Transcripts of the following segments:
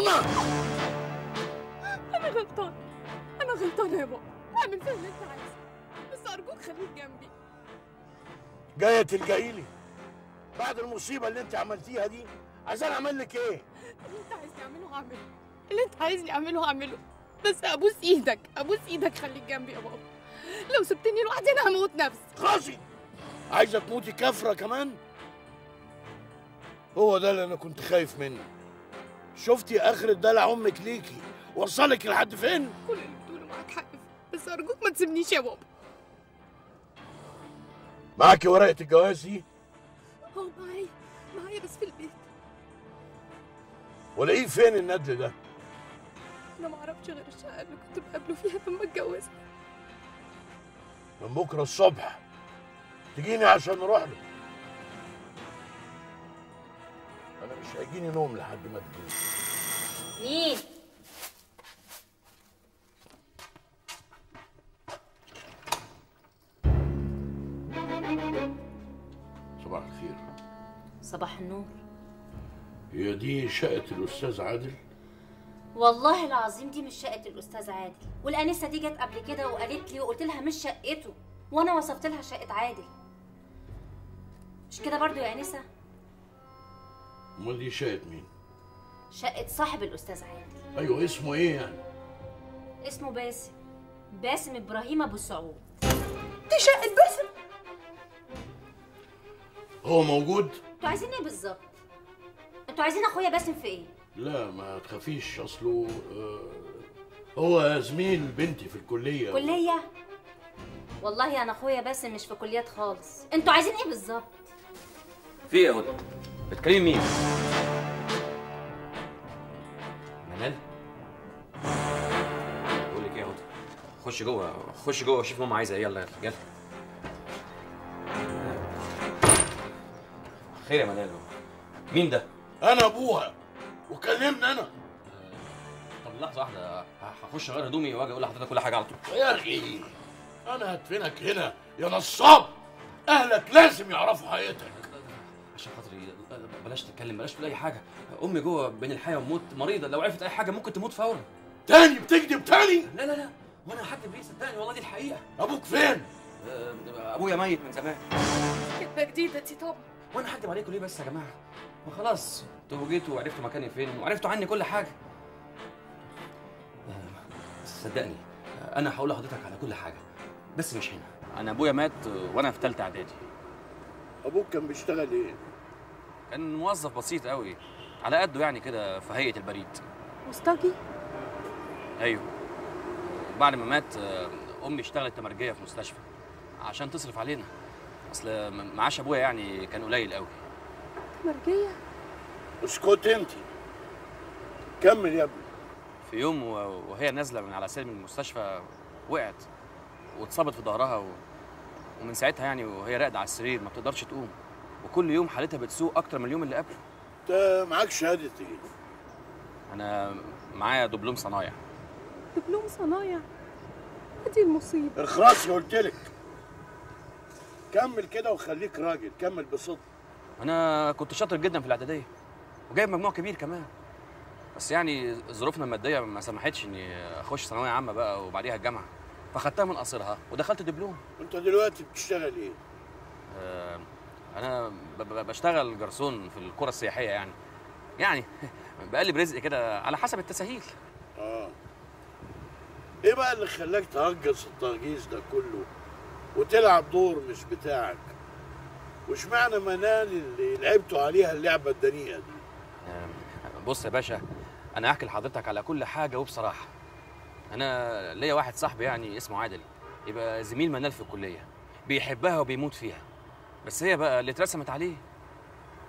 سلمى أنا غلطان. أنا غلطانه يا بابا اعمل فيها اللي أنت عايزه بس أرجوك خليك جنبي. جاية تلجئي لي. بعد المصيبة اللي أنت عملتيها دي عايزين أعمل لك إيه؟ اللي أنت عايزني أعمله. هعمله اللي أنت عايزني أعمله هعمله بس أبوس إيدك. أبوس إيدك خليك جنبي يا بابا لو سبتني لوحدي أنا هموت نفسي. خلاصي. عايزه تموتي كفرة كمان؟ هو ده اللي أنا كنت خايف منه. شفتي اخر دلع أمك ليكي. وصلك لحد فين؟ كل اللي بتقوله معاك حق بس ارجوك ما تسيبنيش يا بابا. معاكي ورقة الجواز دي؟ هو معايا. معايا بس في البيت. ولاقيه فين الندل ده؟ أنا ما أعرفش غير الشقة اللي كنت بقابله فيها لما اتجوزت. من بكرة الصبح. تجيني عشان نروح له. أنا مش هيجيني نوم لحد ما تجيني. مين؟ صباح الخير. صباح النور. هي دي شقة الأستاذ عادل؟ والله العظيم دي مش شقة الأستاذ عادل. والأنسة دي جت قبل كده وقالت لي وقلت لها مش شقته وأنا وصفت لها شقة عادل. مش كده برضو يا أنسة؟ امال دي شقة مين شقة صاحب الأستاذ عادل أيوه اسمه إيه يعني اسمه باسم باسم إبراهيم أبو سعود دي شقة باسم هو موجود أنتوا عايزين إيه بالظبط؟ أنتوا عايزين أخويا باسم في إيه؟ لا ما تخافيش أصله آه، هو زميل بنتي في الكلية كلية؟ والله أنا أخويا باسم مش في كليات خالص أنتوا عايزين إيه بالظبط؟ في إيه يا هدى؟ بتكلمي مين؟ منال؟ بقول لك إيه يا هدى؟ خش جوه خش جوه شوف ماما عايزة إيه يلا يلا يلا خير يا منال مين ده؟ أنا أبوها وكلمني أنا طب لحظة واحدة هخش أغير هدومي وأجي أقول لحضرتك كل حاجة على طول يا أخي أنا هدفنك هنا يا نصاب أهلك لازم يعرفوا حقيقتك عشان خاطري بلاش تتكلم بلاش تقول أي حاجة. أمي جوه بين الحياة والموت مريضة. لو عرفت أي حاجة ممكن تموت فورا. تاني بتكذب تاني؟ لا لا لا. وأنا هكدب ليه صدقني والله دي الحقيقة. أبوك فين؟ آه، أبويا ميت من زمان. كدبه جديدة دي طبعا. وأنا هكدب عليكم ليه بس يا جماعة؟ ما خلاص أنتوا جيتوا وعرفتوا مكاني فين وعرفتوا عني كل حاجة. آه، صدقني أنا هقول لحضرتك على كل حاجة. بس مش هنا. أنا أبويا مات وأنا في ثالثه إعدادي. أبوك كان بيشتغل إيه؟ كان موظف بسيط قوي على قده يعني كده في هيئة البريد. مستجي أيوه. بعد ما مات أمي اشتغلت تمرجية في مستشفى عشان تصرف علينا. أصل معاش أبويا يعني كان قليل قوي. مرجيه اسكت أنت. كمل يا ابني. في يوم وهي نازلة من على سلم المستشفى وقعت واتصابت في ظهرها و... ومن ساعتها يعني وهي راقدة على السرير ما بتقدرش تقوم. وكل يوم حالتها بتسوء أكتر من اليوم اللي قبله. أنت معاك شهادة إيه؟ أنا معايا دبلوم صنايع. دبلوم صنايع؟ دي المصيبة. اخرسي قلت لك. كمل كده وخليك راجل كمل بصدق. أنا كنت شاطر جدا في الإعدادية وجايب مجموع كبير كمان. بس يعني ظروفنا المادية ما سمحتش إني أخش ثانوية عامة بقى وبعديها الجامعة. فخدتها من قصرها ودخلت دبلوم. أنت دلوقتي بتشتغل إيه؟ آه، أنا بشتغل جرسون في القرى السياحية يعني. يعني بقلب رزق كده على حسب التساهيل آه. إيه بقى اللي خلاك تهجص التهجيص ده كله وتلعب دور مش بتاعك؟ وش معنى منال اللي لعبتوا عليها اللعبة الدنيئة دي؟ بص يا باشا أنا هحكي لحضرتك على كل حاجة وبصراحة. أنا ليا واحد صاحبي يعني اسمه عادل يبقى زميل منال في الكلية بيحبها وبيموت فيها. بس هي بقى اللي اترسمت عليه.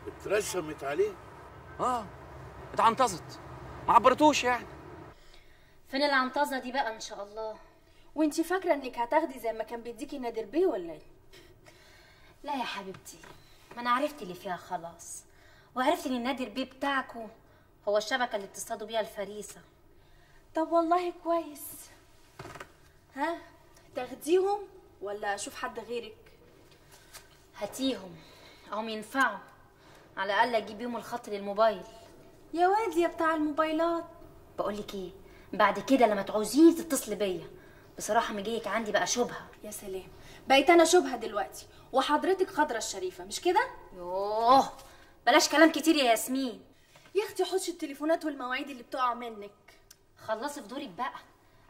اترسمت عليه؟ آه اتعنطزت ما عبرتوش يعني. فين العنطزة دي بقى إن شاء الله؟ وانتي فاكرة إنك هتاخدي زي ما كان بيديكي نادر بيه ولا إيه؟ لا يا حبيبتي ما أنا عرفت اللي فيها خلاص. وعرفت إن النادر بيه بتاعكو هو الشبكة اللي بتصطادوا بيها الفريسة. طب والله كويس. ها تاخديهم ولا أشوف حد غيرك؟ هاتيهم أهم ينفعوا. على الأقل أجيب بيهم الخط للموبايل يا واد يا بتاع الموبايلات. بقول لك إيه بعد كده لما تعوزيني تتصلي بيا. بصراحة مجيك عندي بقى شبهة. يا سلام. بقيت أنا شبهة دلوقتي وحضرتك خضرة الشريفة مش كده؟ يوه بلاش كلام كتير يا ياسمين. يا أختي حوش التليفونات والمواعيد اللي بتقع منك. خلصي في دورك بقى.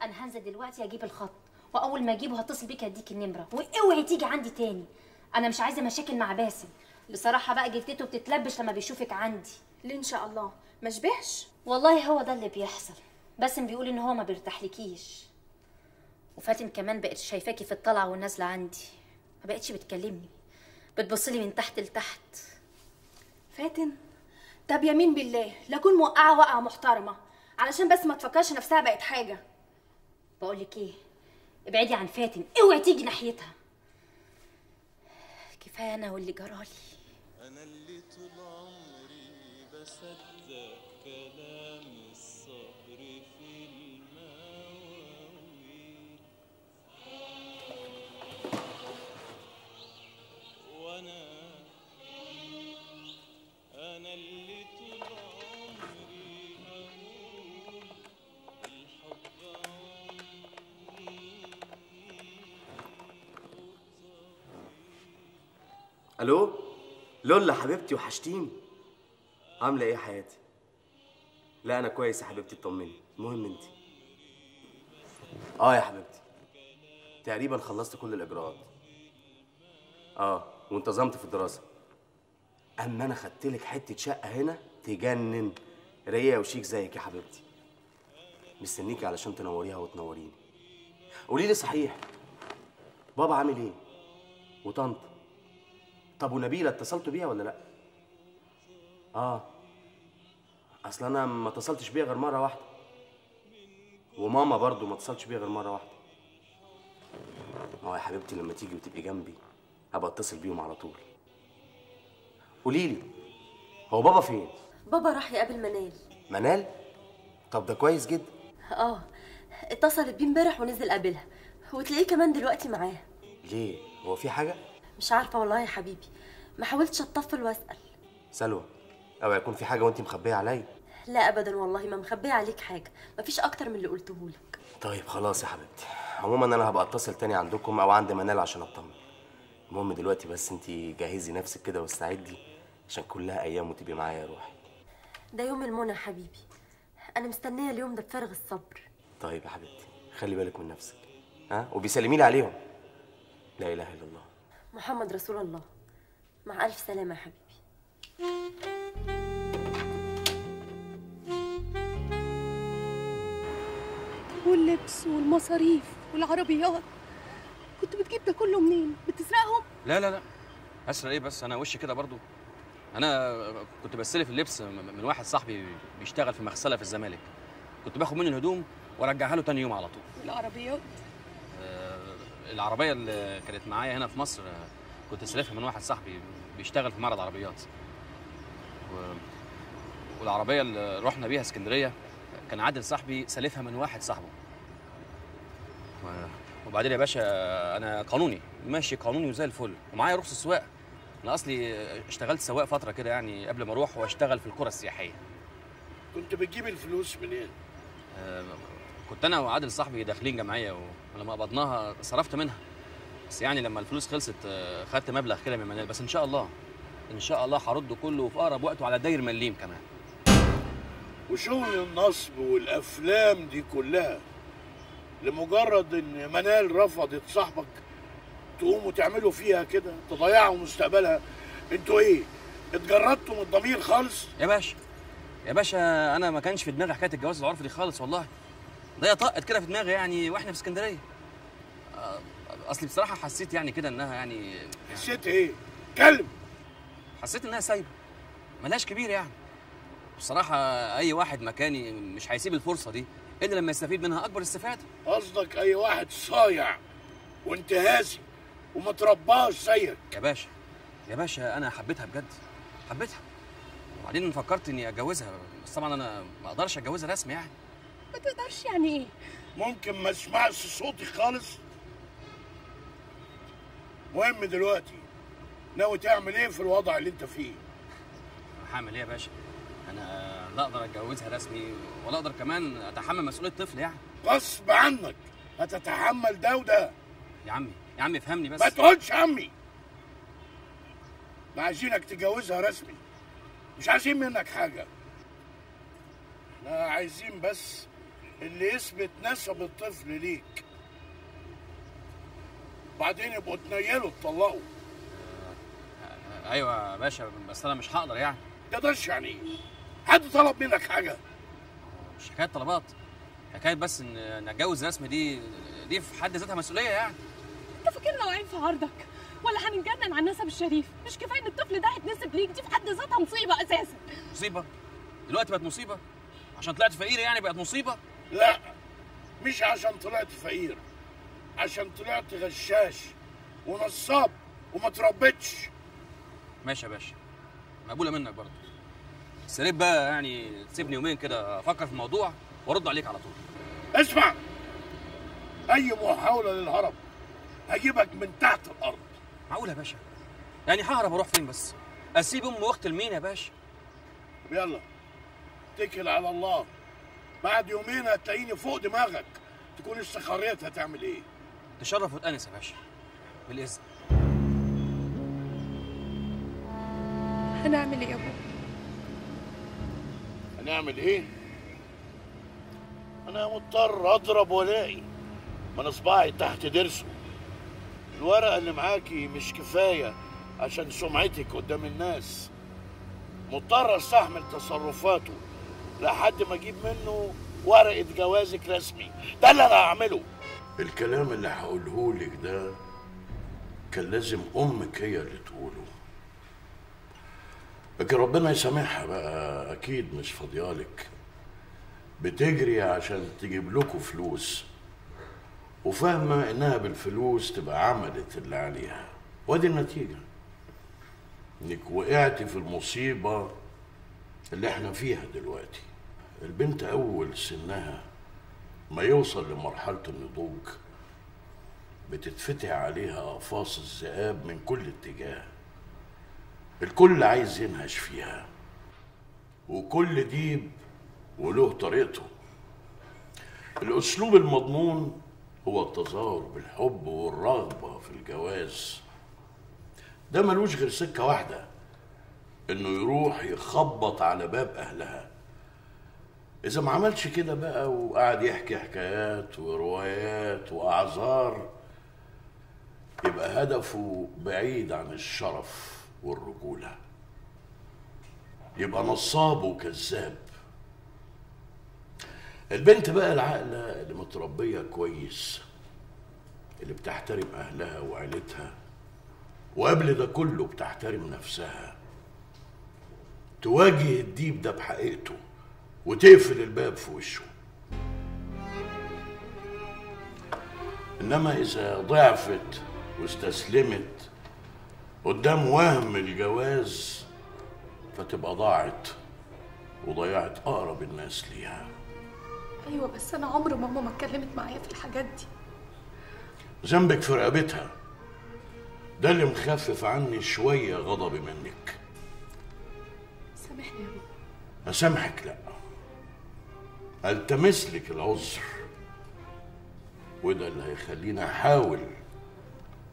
أنا هنزل دلوقتي أجيب الخط وأول ما أجيبه هتصل بيك أديك النمرة وأوعي تيجي عندي تاني. أنا مش عايزة مشاكل مع باسم. بصراحة بقى جدته بتتلبش لما بيشوفك عندي. ليه إن شاء الله؟ ما شبهش والله هو ده اللي بيحصل. باسم بيقول إن هو ما بيرتاحلكيش. وفاتن كمان بقت شايفاكي في الطلعة والنازلة عندي. ما بقتش بتكلمني. بتبصلي من تحت لتحت. فاتن طب يمين بالله؟ لا أكون موقعة وقعه محترمة. علشان بس ما تفكرش نفسها بقت حاجة. بقول لك إيه؟ ابعدي عن فاتن. اوعي تيجي ناحيتها. كفايه أنا واللي جرالي أنا اللي طول عمري بصدق كلام الصبر في المواويل. وأنا أنا اللي ألو؟ لولا حبيبتي وحشتيني. عاملة إيه يا حياتي؟ لا أنا كويس يا حبيبتي اطمني. المهم انت آه يا حبيبتي. تقريبا خلصت كل الإجراءات. آه وانتظمت في الدراسة. أما أنا خدت لك حتة شقة هنا تجنن. رايقه وشيك زيك يا حبيبتي. مستنيكي علشان تنوريها وتنوريني. قولي لي صحيح بابا عامل إيه؟ وطنط. طب ونبيلة اتصلتوا بيها ولا لا؟ آه أصل أنا ما اتصلتش بيها غير مرة واحدة وماما برضو ما اتصلتش بيها غير مرة واحدة ما هو يا حبيبتي لما تيجي وتبقي جنبي هبقى اتصل بيهم على طول قولي لي هو بابا فين؟ بابا راح يقابل منال منال؟ طب ده كويس جدا آه اتصلت بيه امبارح ونزل قابلها وتلاقيه كمان دلوقتي معاه ليه؟ هو في حاجة؟ مش عارفة والله يا حبيبي. ما حاولتش اطفل وأسأل. سلوى أو يكون في حاجة وانت مخبية عليا؟ لا ابدا والله ما مخبية عليك حاجة. مفيش أكتر من اللي قلته لك طيب خلاص يا حبيبتي. عموما أنا هبقى أتصل تاني عندكم أو عند منال عشان أطمن. المهم دلوقتي بس انت جهزي نفسك كده واستعدي عشان كلها أيام وتبقي معايا يا روحي. ده يوم المنى يا حبيبي. أنا مستنية اليوم ده بفارغ الصبر. طيب يا حبيبتي خلي بالك من نفسك ها؟ وبيسلمي لي عليهم. لا إله إلا الله. محمد رسول الله. مع ألف سلامة يا حبيبي. واللبس والمصاريف والعربيات. كنت بتجيب ده كله منين؟ بتسرقهم؟ لا لا لا. أسرق إيه بس؟ أنا وشي كده برضو. أنا كنت بستلف اللبس من واحد صاحبي بيشتغل في مغسلة في الزمالك. كنت باخد منه الهدوم وأرجعها له تاني يوم على طول. العربيات العربية اللي كانت معايا هنا في مصر كنت سالفها من واحد صاحبي بيشتغل في معرض عربيات. و... والعربية اللي رحنا بيها اسكندرية كان عادل صاحبي سالفها من واحد صاحبه. و... وبعدين يا باشا أنا قانوني ماشي قانوني وزي الفل. ومعايا رخصه سواقه أنا أصلي اشتغلت سواق فترة كده يعني قبل ما أروح وأشتغل في القرى السياحية. كنت بتجيب الفلوس منين؟ آه، كنت أنا وعادل صاحبي داخلين جمعية ولما قبضناها صرفت منها. بس يعني لما الفلوس خلصت آه، خدت مبلغ كده من منال بس إن شاء الله إن شاء الله هرده كله في أقرب وقت وعلى داير مليم كمان. وشغل النصب والأفلام دي كلها؟ لمجرد إن منال رفضت صاحبك تقوموا تعملوا فيها كده تضيعوا مستقبلها. أنتوا إيه اتجردتوا من الضمير خالص؟ يا باشا يا باشا أنا ما كانش في دماغي حكاية الجواز العرفي دي خالص والله. ده هي طقت كده في دماغي يعني وإحنا في اسكندرية. آه، اصلي بصراحة حسيت يعني كده إنها يعني حسيت إيه؟ كلم حسيت إنها سايبة. ملهاش كبير يعني. بصراحة أي واحد مكاني مش هيسيب الفرصة دي إلا لما يستفيد منها أكبر استفادة. قصدك أي واحد صايع وانتهازي وما ترباش زيك. يا باشا يا باشا أنا حبيتها بجد حبيتها. وبعدين فكرت إني أتجوزها بس طبعا أنا ما أقدرش أتجوزها رسمي يعني. ما تقدرش يعني إيه؟ ممكن ما اسمعش صوتي خالص؟ مهم دلوقتي. ناوي تعمل إيه في الوضع اللي أنت فيه؟ هعمل إيه يا باشا؟ أنا لا أقدر أتجوزها رسمي ولا أقدر كمان أتحمل مسؤولية طفل يعني. غصب عنك. هتتحمل ده وده. يا عمي يا عمي افهمني بس. ما تقولش عمي. ما عايزينك تجوزها رسمي. مش عايزين منك حاجة. إحنا عايزين بس اللي يثبت نسب الطفل ليك. بعدين يبقوا تنيلوا تطلقوا أيوه يا باشا بس أنا مش هقدر يعني. تقدرش يعني إيه؟ حد طلب منك حاجة؟ مش حكاية طلبات. حكاية بس إن إن أتجوز رسمي دي دي في حد ذاتها مسؤولية يعني. أنت فاكرنا واقعين في عرضك؟ ولا هنتجنن على النسب الشريف. مش كفاية إن الطفل ده هيتنسب ليك. دي في حد ذاتها مصيبة أساسا. مصيبة؟ دلوقتي بقت مصيبة؟ عشان طلعت فقير يعني بقت مصيبة؟ لا مش عشان طلعت فقير عشان طلعت غشاش ونصاب وما تربتش. ماشي يا باشا مقبولة منك برضه. بس يا ريت بقى يعني تسيبني يومين كده أفكر في الموضوع وأرد عليك على طول. اسمع أي محاولة للهرب هجيبك من تحت الأرض. معقول يا باشا؟ يعني ههرب أروح فين بس؟ أسيب امي واختي لمين يا باشا؟ يلا اتكل على الله. بعد يومين هتلاقيني فوق دماغك. تكون استخاريت هتعمل إيه؟ تشرف وتأنس يا باشا. بالإذن. هنعمل إيه يا ابو هنعمل إيه؟ أنا مضطر اضرب ولائي من صباعي تحت ضرسه. الورقة اللي معاكي مش كفاية عشان سمعتك قدام الناس. مضطر استحمل تصرفاته. لحد ما أجيب منه ورقة جوازك رسمي. ده اللي أنا هعمله. الكلام اللي هقوله لك ده كان لازم أمك هي اللي تقوله. لكن ربنا يسامحها بقى أكيد مش فاضيالك بتجري عشان تجيب لكم فلوس. وفاهمة إنها بالفلوس تبقى عملت اللي عليها. وادي النتيجة. إنك وقعتي في المصيبة اللي إحنا فيها دلوقتي. البنت أول سنها ما يوصل لمرحلة النضوج بتتفتح عليها اقفاص الذئاب من كل اتجاه. الكل عايز ينهش فيها وكل ديب وله طريقته. الأسلوب المضمون هو التظاهر بالحب والرغبة في الجواز. ده ملوش غير سكة واحدة إنه يروح يخبط على باب أهلها. إذا ما عملش كده بقى وقعد يحكي حكايات وروايات وأعذار يبقى هدفه بعيد عن الشرف والرجولة. يبقى نصاب وكذاب البنت بقى العاقلة اللي متربية كويس اللي بتحترم أهلها وعيلتها وقبل ده كله بتحترم نفسها تواجه الديب ده بحقيقته. وتقفل الباب في وشه. إنما إذا ضعفت واستسلمت قدام وهم الجواز فتبقى ضاعت وضيعت أقرب الناس ليها. أيوه بس أنا عمر ماما ما اتكلمت معايا في الحاجات دي. ذنبك في رقبتها. ده اللي مخفف عني شوية غضبي منك. سامحني يا بابا أسامحك؟ لا. التمس لك العذر. وده اللي هيخليني أحاول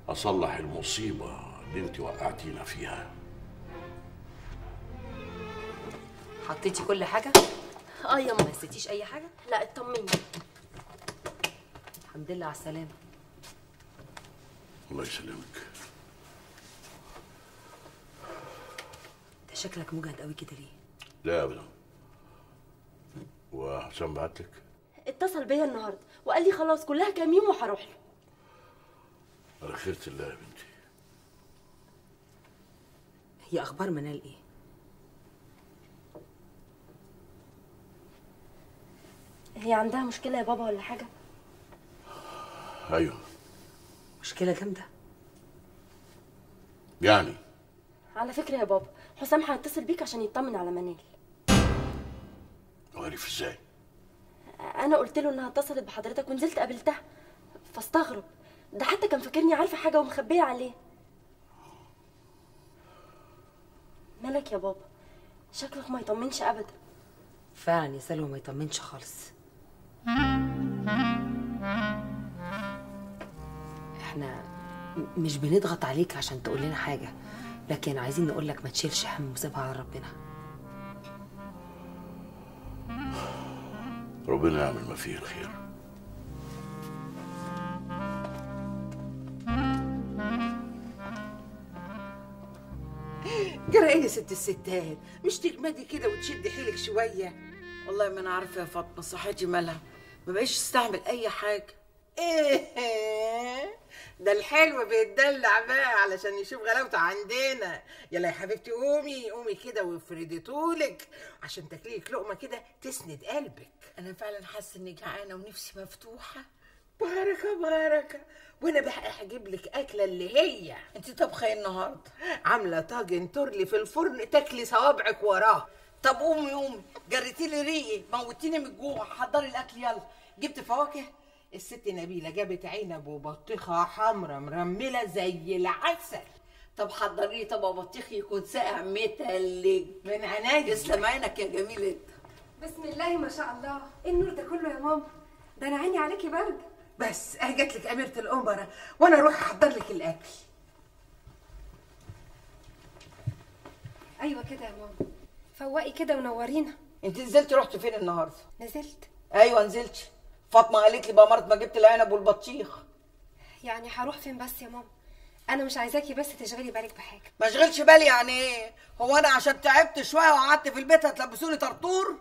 أصلح المصيبة اللي أنت وقعتينا فيها. حطيتي كل حاجة؟ آه يا ما نسيتيش أي حاجة؟ لا اطمني. الحمد لله على السلامة. الله يسلمك. أنت شكلك مجهد قوي كده ليه؟ لا ابدا وحسام بعتلك. اتصل بيا النهارده وقال لي خلاص كلها كام يوم وهروح له. على خيرة الله يا بنتي. هي أخبار منال إيه؟ هي عندها مشكلة يا بابا ولا حاجة؟ أيوه. مشكلة جامدة؟ يعني؟ على فكرة يا بابا حسام هيتصل بيك عشان يطمن على منال. عارف إزاي؟ أنا قلت له إنها اتصلت بحضرتك ونزلت قابلتها. فاستغرب. ده حتى كان فاكرني عارفة حاجة ومخبية عليه. مالك يا بابا؟ شكلك ما يطمنش أبدا. فعلا يا سلوى ما يطمنش خالص. إحنا مش بنضغط عليك عشان تقول لنا حاجة لكن عايزين نقول لك ما تشيلش هم وسيبها على ربنا. ربنا يعمل ما فيه الخير. جرى إيه يا ست الستات؟ مش تجمدي كده وتشدي حيلك شوية؟ والله ما أنا عارفة يا فاطمة صحتي مالها. ما بقيش استعمل أي حاجة. إيه؟ ده الحلو بيتدلع بقى علشان يشوف غلاوته عندنا. يلا يا حبيبتي قومي قومي كده وافردي طولك عشان تاكليك لقمة كده تسند قلبك. أنا فعلا حاسة إني جعانة ونفسي مفتوحة. بركه بركه وأنا بقى هجيب لك أكلة اللي هي انت طبخة إيه النهارده؟ عاملة طاجن ترلي في الفرن تاكلي صوابعك وراه. طب قومي قومي. جريتي لي ريقي موتيني من الجوع. حضري الأكل يلا. جبت فواكه؟ الست نبيلة جابت عنب وبطيخة حمرا مرملة زي العسل. طب حضري لي طبق بطيخ يكون ساقع متلج من عينيا يسلم عينك يا جميل انت. بسم الله ما شاء الله. إيه النور ده كله يا ماما؟ ده أنا عيني عليكي برد. بس أهي جات لك أميرة الأمراء وأنا أروح أحضر لك الأكل. أيوه كده يا ماما. فوقي كده ونورينا. أنت نزلت رحت فين النهاردة؟ نزلت. أيوه نزلت. فاطمة قالت لي بأمارة ما جبت العنب والبطيخ. يعني هروح فين بس يا ماما؟ أنا مش عايزاكي بس تشغلي بالك بحاجة. ما أشغلش بالي يعني إيه؟ هو أنا عشان تعبت شوية وقعدت في البيت هتلبسوني طرطور؟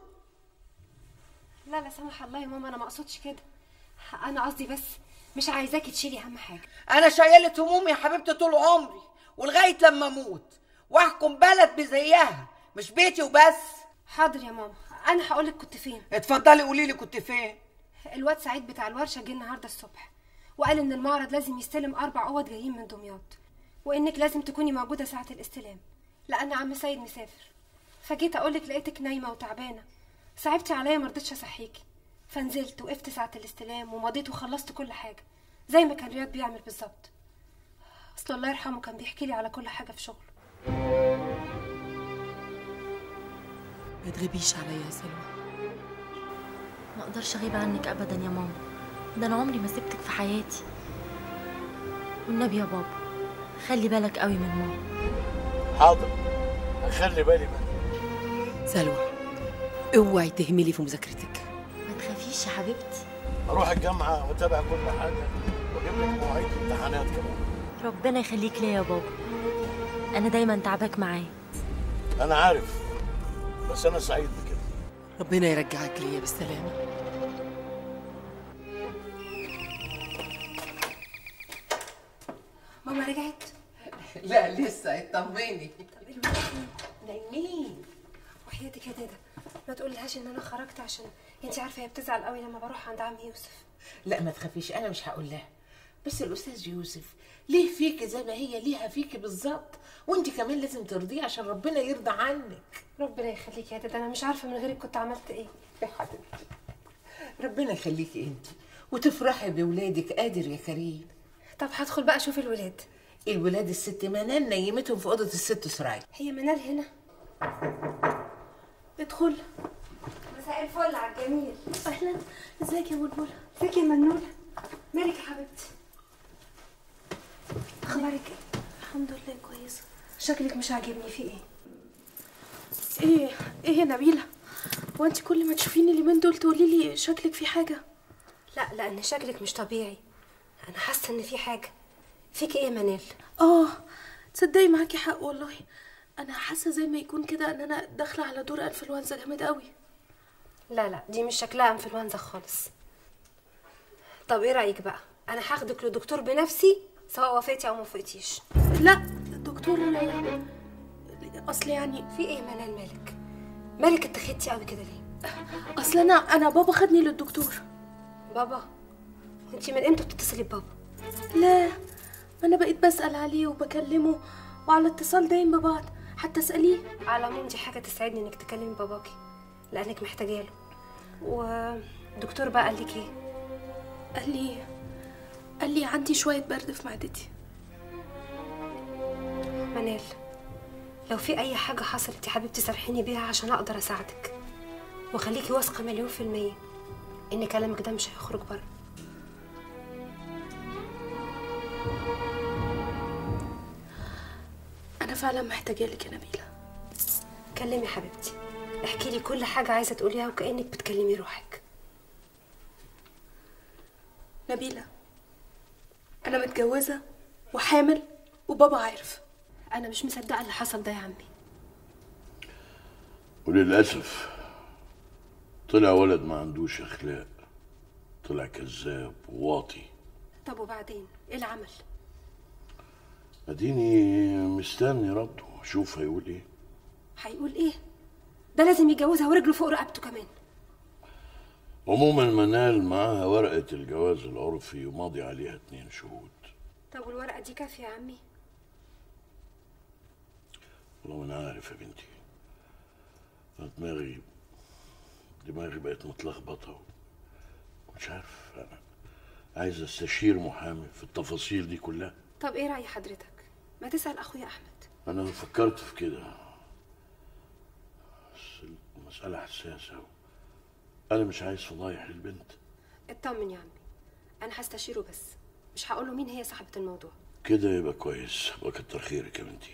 لا لا سمح الله يا ماما أنا ما أقصدش كده. أنا قصدي بس مش عايزاكي تشيلي هم حاجة. أنا شايلة همومي يا حبيبتي طول عمري ولغاية لما أموت وأحكم بلد بزيها مش بيتي وبس. حاضر يا ماما. أنا هقولك كنت فين. اتفضلي قولي لي كنت فين. الواد سعيد بتاع الورشة جه النهارده الصبح وقال إن المعرض لازم يستلم أربع أوض جايين من دمياط وإنك لازم تكوني موجودة ساعة الاستلام لأن عم سيد مسافر. فجيت أقولك لقيتك نايمة وتعبانة. صعبتي عليا مرضتش أصحيكي. فنزلت وقفت ساعة الاستلام ومضيت وخلصت كل حاجة زي ما كان رياض بيعمل بالظبط. أصل الله يرحمه كان بيحكي لي على كل حاجة في شغله. ما تغيبيش عليا يا سلوى. ما أقدرش اغيب عنك ابدا يا ماما. ده أنا عمري ما سبتك في حياتي. والنبي يا بابا خلي بالك قوي من ماما. حاضر. هخلي بالي منها سلوى اوعي تهملي في مذاكرتك. ما تخافيش يا حبيبتي. أروح الجامعة واتابع كل حاجة. واجيب لك مواعيد امتحانات كمان. ربنا يخليك ليا يا بابا. أنا دايما تعباك معايا. أنا عارف بس أنا سعيد بكده. ربنا يرجعك ليا بالسلامة. ماما رجعت. لا لسه. اطمني. نايمين. وحياتك يا دادا. ما تقوليهاش إن أنا خرجت عشان أنت عارفة هي بتزعل قوي لما بروح عند عم يوسف. لا ما تخافيش. أنا مش هقول لها بس الأستاذ يوسف ليه فيكي زي ما هي؟ ليها فيكي بالظبط. وأنت كمان لازم ترضيه عشان ربنا يرضى عنك. ربنا يخليكي يا دادا. أنا مش عارفة من غيرك كنت عملت إيه. يا حبيبتي. ربنا يخليكي أنت. وتفرحي بولادك. قادر يا كريم. طب هدخل بقى أشوف الولاد. الولاد الست منال نيمتهم في أوضة الست سراي. هي منال هنا. ادخل. مساء الفل على الجميل. أهلا. إزيك يا بلبل؟ إزيك يا منوله مالك يا حبيبتي؟ أخبارك؟ إيه الحمد لله كويسة. شكلك مش عاجبني. في إيه؟ إيه إيه يا نبيلة؟ وانت كل ما تشوفيني اليومين دول تقولي لي شكلك في حاجة. لا لأن شكلك مش طبيعي. أنا حاسة إن في حاجة. فيكي إيه يا منال؟ آه تصدقي معاكي حق والله. أنا حاسة زي ما يكون كده إن أنا داخلة على دور إنفلونزا جامد قوي لا لا دي مش شكلها إنفلونزا خالص. طب إيه رأيك بقى؟ أنا هاخدك لدكتور بنفسي سواء وافقتي أو ما وافقتيش. لا دكتور أصل يعني في إيه منال مالك؟ مالك اتخدتي قوي كده ليه؟ أصل أنا أنا بابا خدني للدكتور. بابا؟ انت من إمتى بتتصلي ببابا؟ لا ما أنا بقيت بسأل عليه وبكلمه وعلى اتصال دايم ببعض. حتى اسأليه؟ على العموم دي حاجة تسعدني إنك تكلمي باباكي لأنك محتاجة له. والدكتور بقى قال لك إيه؟ قال لي قال لي عندي شوية برد في معدتي. منال لو في أي حاجة حصلت يا حبيبتي صارحيني بيها عشان أقدر أساعدك. وخليكي واثقة مليون في المية إن كلامك ده مش هيخرج بره أنا فعلا محتاجة لك يا نبيلة. كلمي يا حبيبتي. احكي لي كل حاجة عايزة تقوليها وكأنك بتكلمي روحك. نبيلة أنا متجوزة وحامل وبابا عارف. أنا مش مصدقة اللي حصل ده يا عمي. وللأسف طلع ولد ما عندوش أخلاق طلع كذاب وواطي. طب وبعدين؟ إيه العمل؟ أديني مستني رده أشوف هيقول إيه. هيقول إيه؟ ده لازم يتجوزها ورجله فوق رقبته كمان. عموما منال معاها ورقة الجواز العرفي وماضي عليها اتنين شهود. طب والورقة دي كافية يا عمي؟ والله ما أنا عارف يا بنتي. أنا دماغي دماغي بقت متلخبطة ومش عارف أنا عايز استشير محامي في التفاصيل دي كلها. طب إيه رأي حضرتك؟ ما تسأل أخويا أحمد. أنا فكرت في كده. بس المسألة حساسة أنا مش عايز فضايح للبنت اطمن يا عمي. أنا هستشيره بس. مش هقول له مين هي صاحبة الموضوع. كده يبقى كويس. يبقى كتر خيرك يا بنتي.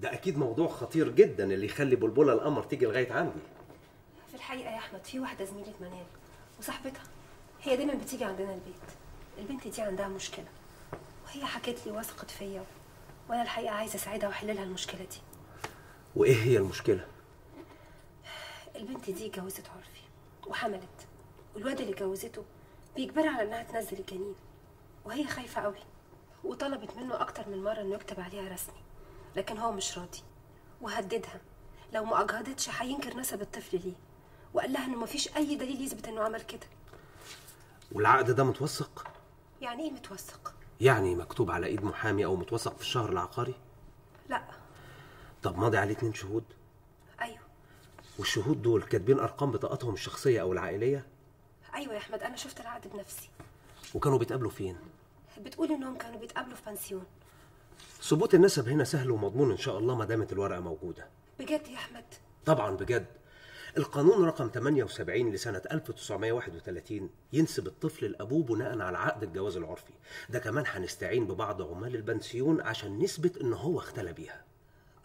ده أكيد موضوع خطير جدا اللي يخلي بلبلة القمر تيجي لغاية عندي. في الحقيقة يا أحمد في واحدة زميلة منال وصاحبتها. هي دايما بتيجي عندنا البيت. البنت دي عندها مشكلة وهي حكت لي وثقت فيا وأنا الحقيقة عايزة أساعدها واحل لها المشكلة دي. وإيه هي المشكلة؟ البنت دي اتجوزت عرفي وحملت. والواد اللي اتجوزته بيجبرها على إنها تنزل الجنين. وهي خايفة قوي وطلبت منه أكتر من مرة إنه يكتب عليها رسمي. لكن هو مش راضي وهددها. لو ما اجهضتش هينكر نسب الطفل ليه. وقال لها إنه مفيش أي دليل يثبت إنه عمل كده. والعقد ده متوثق؟ يعني إيه متوثق؟ يعني مكتوب على إيد محامي أو متوثق في الشهر العقاري؟ لا. طب ماضي عليه اتنين شهود؟ أيوه. والشهود دول كاتبين أرقام بطاقاتهم الشخصية أو العائلية؟ أيوه يا أحمد أنا شفت العقد بنفسي. وكانوا بيتقابلوا فين؟ بتقول إنهم كانوا بيتقابلوا في بنسيون. ثبوت النسب هنا سهل ومضمون إن شاء الله ما دامت الورقة موجودة. بجد يا أحمد؟ طبعا بجد. القانون رقم 78 لسنة 1931 ينسب الطفل لأبوه بناء على عقد الجواز العرفي. ده كمان هنستعين ببعض عمال البنسيون عشان نثبت إن هو اختلى بيها.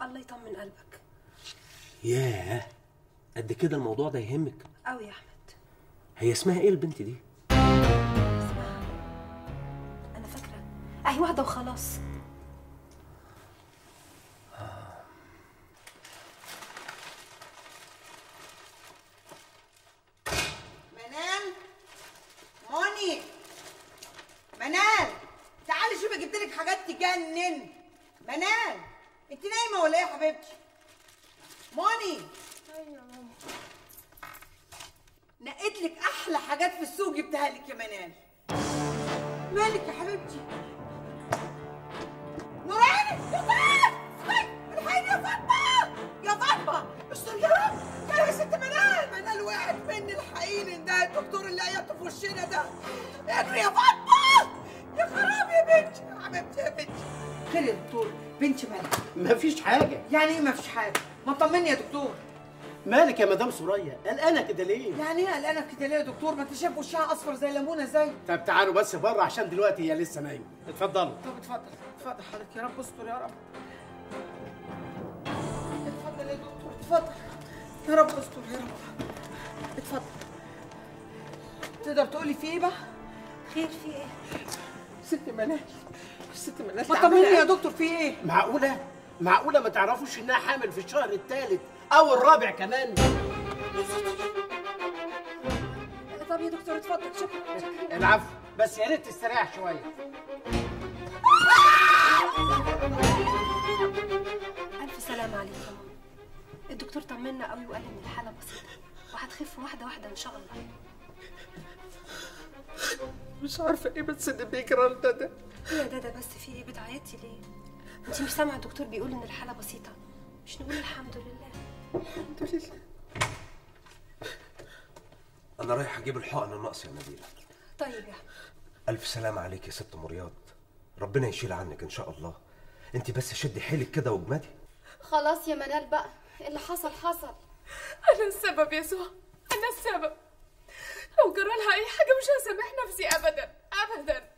الله يطمن قلبك. ياه قد كده الموضوع ده يهمك؟ قوي يا أحمد. هي اسمها إيه البنت دي؟ أنا فاكرة. أهي واحدة وخلاص منال موني منال تعالي شوفي جبت لك حاجات تجنن منال انت نايمه ولا إيه يا حبيبتي موني نقيت لك أحلى حاجات في السوق جبتها لك يا منال. مالك يا حبيبتي. نوراني يا فاطمه الحقيني يا فاطمه يا فاطمه استر يا ست منال! منال وقعت مني الحقيني ده الدكتور اللي في وشنا ده. اجري يا فاطمه يا خراب يا بنتي! يا حبيبتي يا بنتي! خير يا دكتور بنتي مالك. مفيش حاجة. يعني إيه مفيش حاجة؟ ما تطمني يا دكتور. مالك يا مدام سوريا؟ قلقانة كده ليه؟ يعني إيه قلقانة كده ليه يا دكتور؟ ما انت شايف وشها أصفر زي الليمونة إزاي؟ طب تعالوا بس بره عشان دلوقتي هي لسه نايمة. اتفضلوا. طب اتفضل اتفضل حضرتك. يا رب استر يا رب. اتفضل يا دكتور اتفضل. يا رب استر يا رب. اتفضل. تقدر تقولي في إيه بقى؟ خير في إيه؟ ست منال ست منال ما طمني تعبانة. يا دكتور؟ في إيه؟ معقولة؟ معقولة ما تعرفوش إنها حامل في الشهر الثالث أو الرابع كمان. طب يا دكتور اتفضل. شكرا. شكرا. العفو بس يا ريت تستريح شوية. ألف سلامة عليك يا ماما الدكتور طمنا قوي وقال إن الحالة بسيطة. وهتخف واحدة واحدة إن شاء الله. مش عارفة إيه بس اللي بيجرى لنا ده. إيه يا دادا بس في إيه؟ بتعيطي ليه؟ انت مش سامعة الدكتور بيقول إن الحالة بسيطة. مش نقول الحمد لله. الحمد لله أنا رايح أجيب الحقن الناقص يا نبيلة طيب يا ألف سلامة عليك يا ست مرياض ربنا يشيل عنك إن شاء الله. أنت بس شدي حيلك كده وأجمدي. خلاص يا منال بقى. اللي حصل حصل. أنا السبب يا سهى أنا السبب. لو جرى لها أي حاجة مش هسامح نفسي ابدا. ابدا.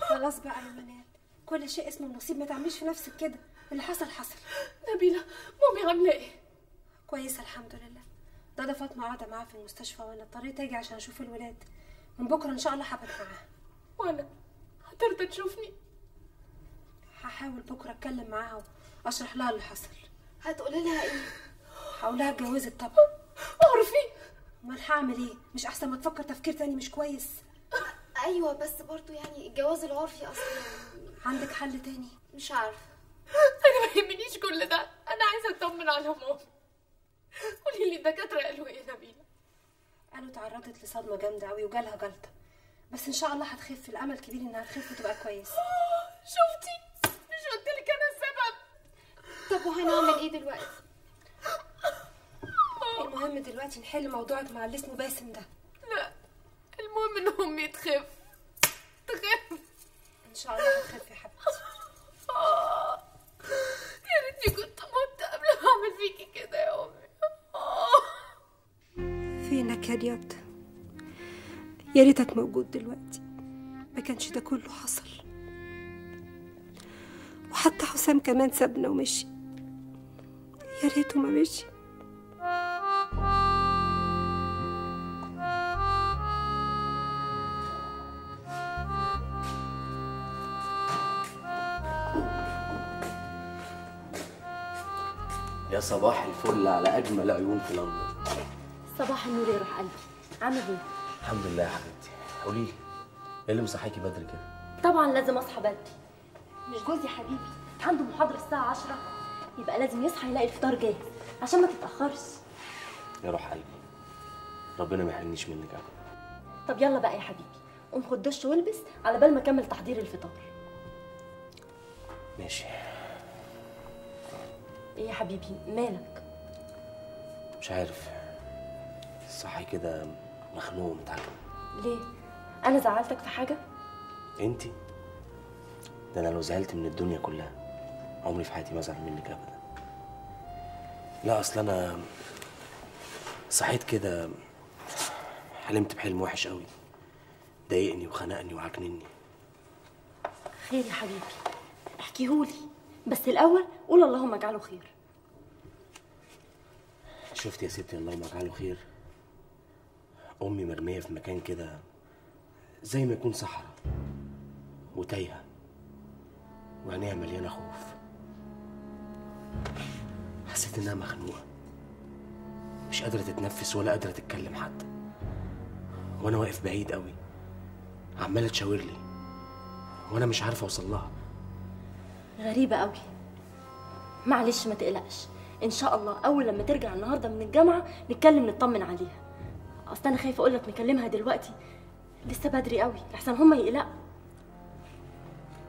خلاص بقى يا منال. كل شيء اسمه نصيب ما تعمليش في نفسك كده. اللي حصل حصل. نبيله مامي عاملة إيه؟ كويسه الحمد لله. دادا فاطمه قاعدة معاها في المستشفى وأنا اضطريت أجي عشان أشوف الولاد. من بكرة إن شاء الله هبقى معاها وأنا هترضى تشوفني. هحاول بكرة أتكلم معاها وأشرح لها اللي حصل. هتقولي لها إيه؟ هقول لها اتجوزت طبعا عارفين أمال هعمل إيه؟ مش أحسن ما تفكر تفكير تاني مش كويس. أيوه بس برضو يعني الجواز العرفي أصلا. عندك حل تاني؟ مش عارفة. أنا ما يهمنيش كل ده. أنا عايزة أطمن على ماما. قولي لي الدكاترة قالوا إيه يا نبيلة؟ قالوا تعرضت لصدمة جامدة قوي وجالها جلطة. بس إن شاء الله هتخف. الأمل كبير إنها تخف وتبقى كويسه شفتي؟ مش قلت لك أنا السبب. طب وهنعمل إيه دلوقتي؟ المهم دلوقتي نحل موضوعك مع اللي اسمه باسم ده. لا المهم ان امي تخف تخف. إن شاء الله هتخف يا حبيبتي آه. يا ريتني كنت مت قبل ما اعمل فيكي كده يا امي آه. رياض يا ريتك موجود دلوقتي. ما كانش ده كله حصل. وحتى حسام كمان سابنا ومشي. يا ريته ما مشي. يا صباح الفل على أجمل عيون في لندن. صباح النور يا روح قلبي. عامل إيه؟ الحمد لله يا حبيبتي. قولي لي إيه اللي مصحيكي بدري كده؟ طبعا لازم اصحى بدري. مش جوزي حبيبي. عنده محاضرة الساعة 10 يبقى لازم يصحى يلاقي الفطار جاهز عشان ما تتأخرش. يا روح قلبي ربنا ما يحرمنيش منك ابدا. طب يلا بقى يا حبيبي. قوم خد دش والبس على بال ما اكمل تحضير الفطار. ماشي. إيه يا حبيبي؟ مالك؟ مش عارف. صحي كده مخنوق ومتعكم ليه؟ أنا زعلتك في حاجة؟ أنتي؟ ده أنا لو زعلت من الدنيا كلها عمري في حياتي ما أزعل منك ابدا. لا أصل أنا صحيت كده حلمت بحلم وحش قوي ضايقني وخنقني وعكنني خير يا حبيبي. احكيهولي. بس الأول قول اللهم اجعله خير. شفت يا ستي اللهم اجعله خير؟ أمي مرمية في مكان كده زي ما يكون صحراء وتايهة. وعينيها مليانة خوف. حسيت إنها مخنوقة. مش قادرة تتنفس ولا قادرة تتكلم حتى. وأنا واقف بعيد قوي. عمالة تشاور لي. وأنا مش عارف أوصل لها. غريبة قوي. معلش ما تقلقش. إن شاء الله أول لما ترجع النهارده من الجامعة نتكلم نطمن عليها. أصل أنا خايفة أقول لك نكلمها دلوقتي. لسه بدري قوي. لحسن هما يقلقوا.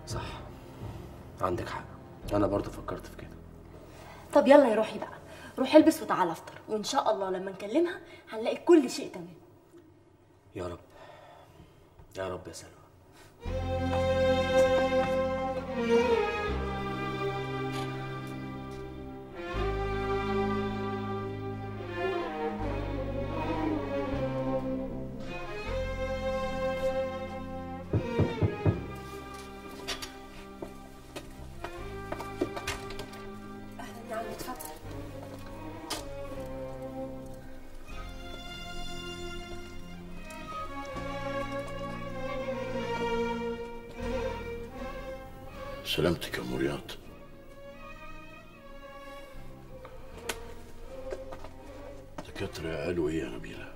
صح. عندك حق. أنا برضو فكرت في كده. طب يلا يا روحي بقى. روح البس وتعالى أفطر. وإن شاء الله لما نكلمها هنلاقي كل شيء تمام. يا رب. يا رب يا سلوى. سلامتك يا مرياض. الدكاترة قالوا إيه يا نبيلة؟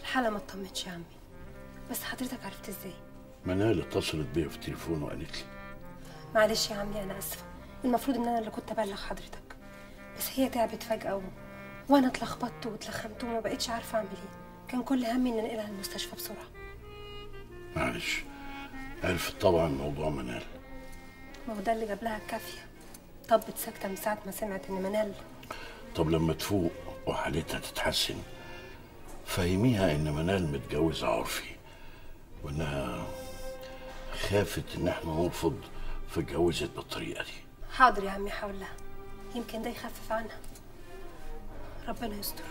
الحالة ما اطمنتش يا عمي. بس حضرتك عرفت إزاي؟ منال اتصلت بيا في التليفون وقالت لي. معلش يا عمي أنا آسفة. المفروض إن أنا اللي كنت أبلغ حضرتك. بس هي تعبت فجأة و... وأنا اتلخبطت واتلخمت وما بقتش عارفة أعمل إيه. كان كل همي إن أنقلها المستشفى بسرعة. معلش. عرفت طبعا موضوع منال. ما هو ده اللي جاب لها الكافية. طبت ساكتة من ساعة ما سمعت إن منال. طب لما تفوق وحالتها تتحسن فهميها إن منال متجوزة عرفي وإنها خافت إن إحنا نرفض فاتجوزت بالطريقة دي. حاضر يا عمي هقول لها. يمكن ده يخفف عنها. ربنا يستر.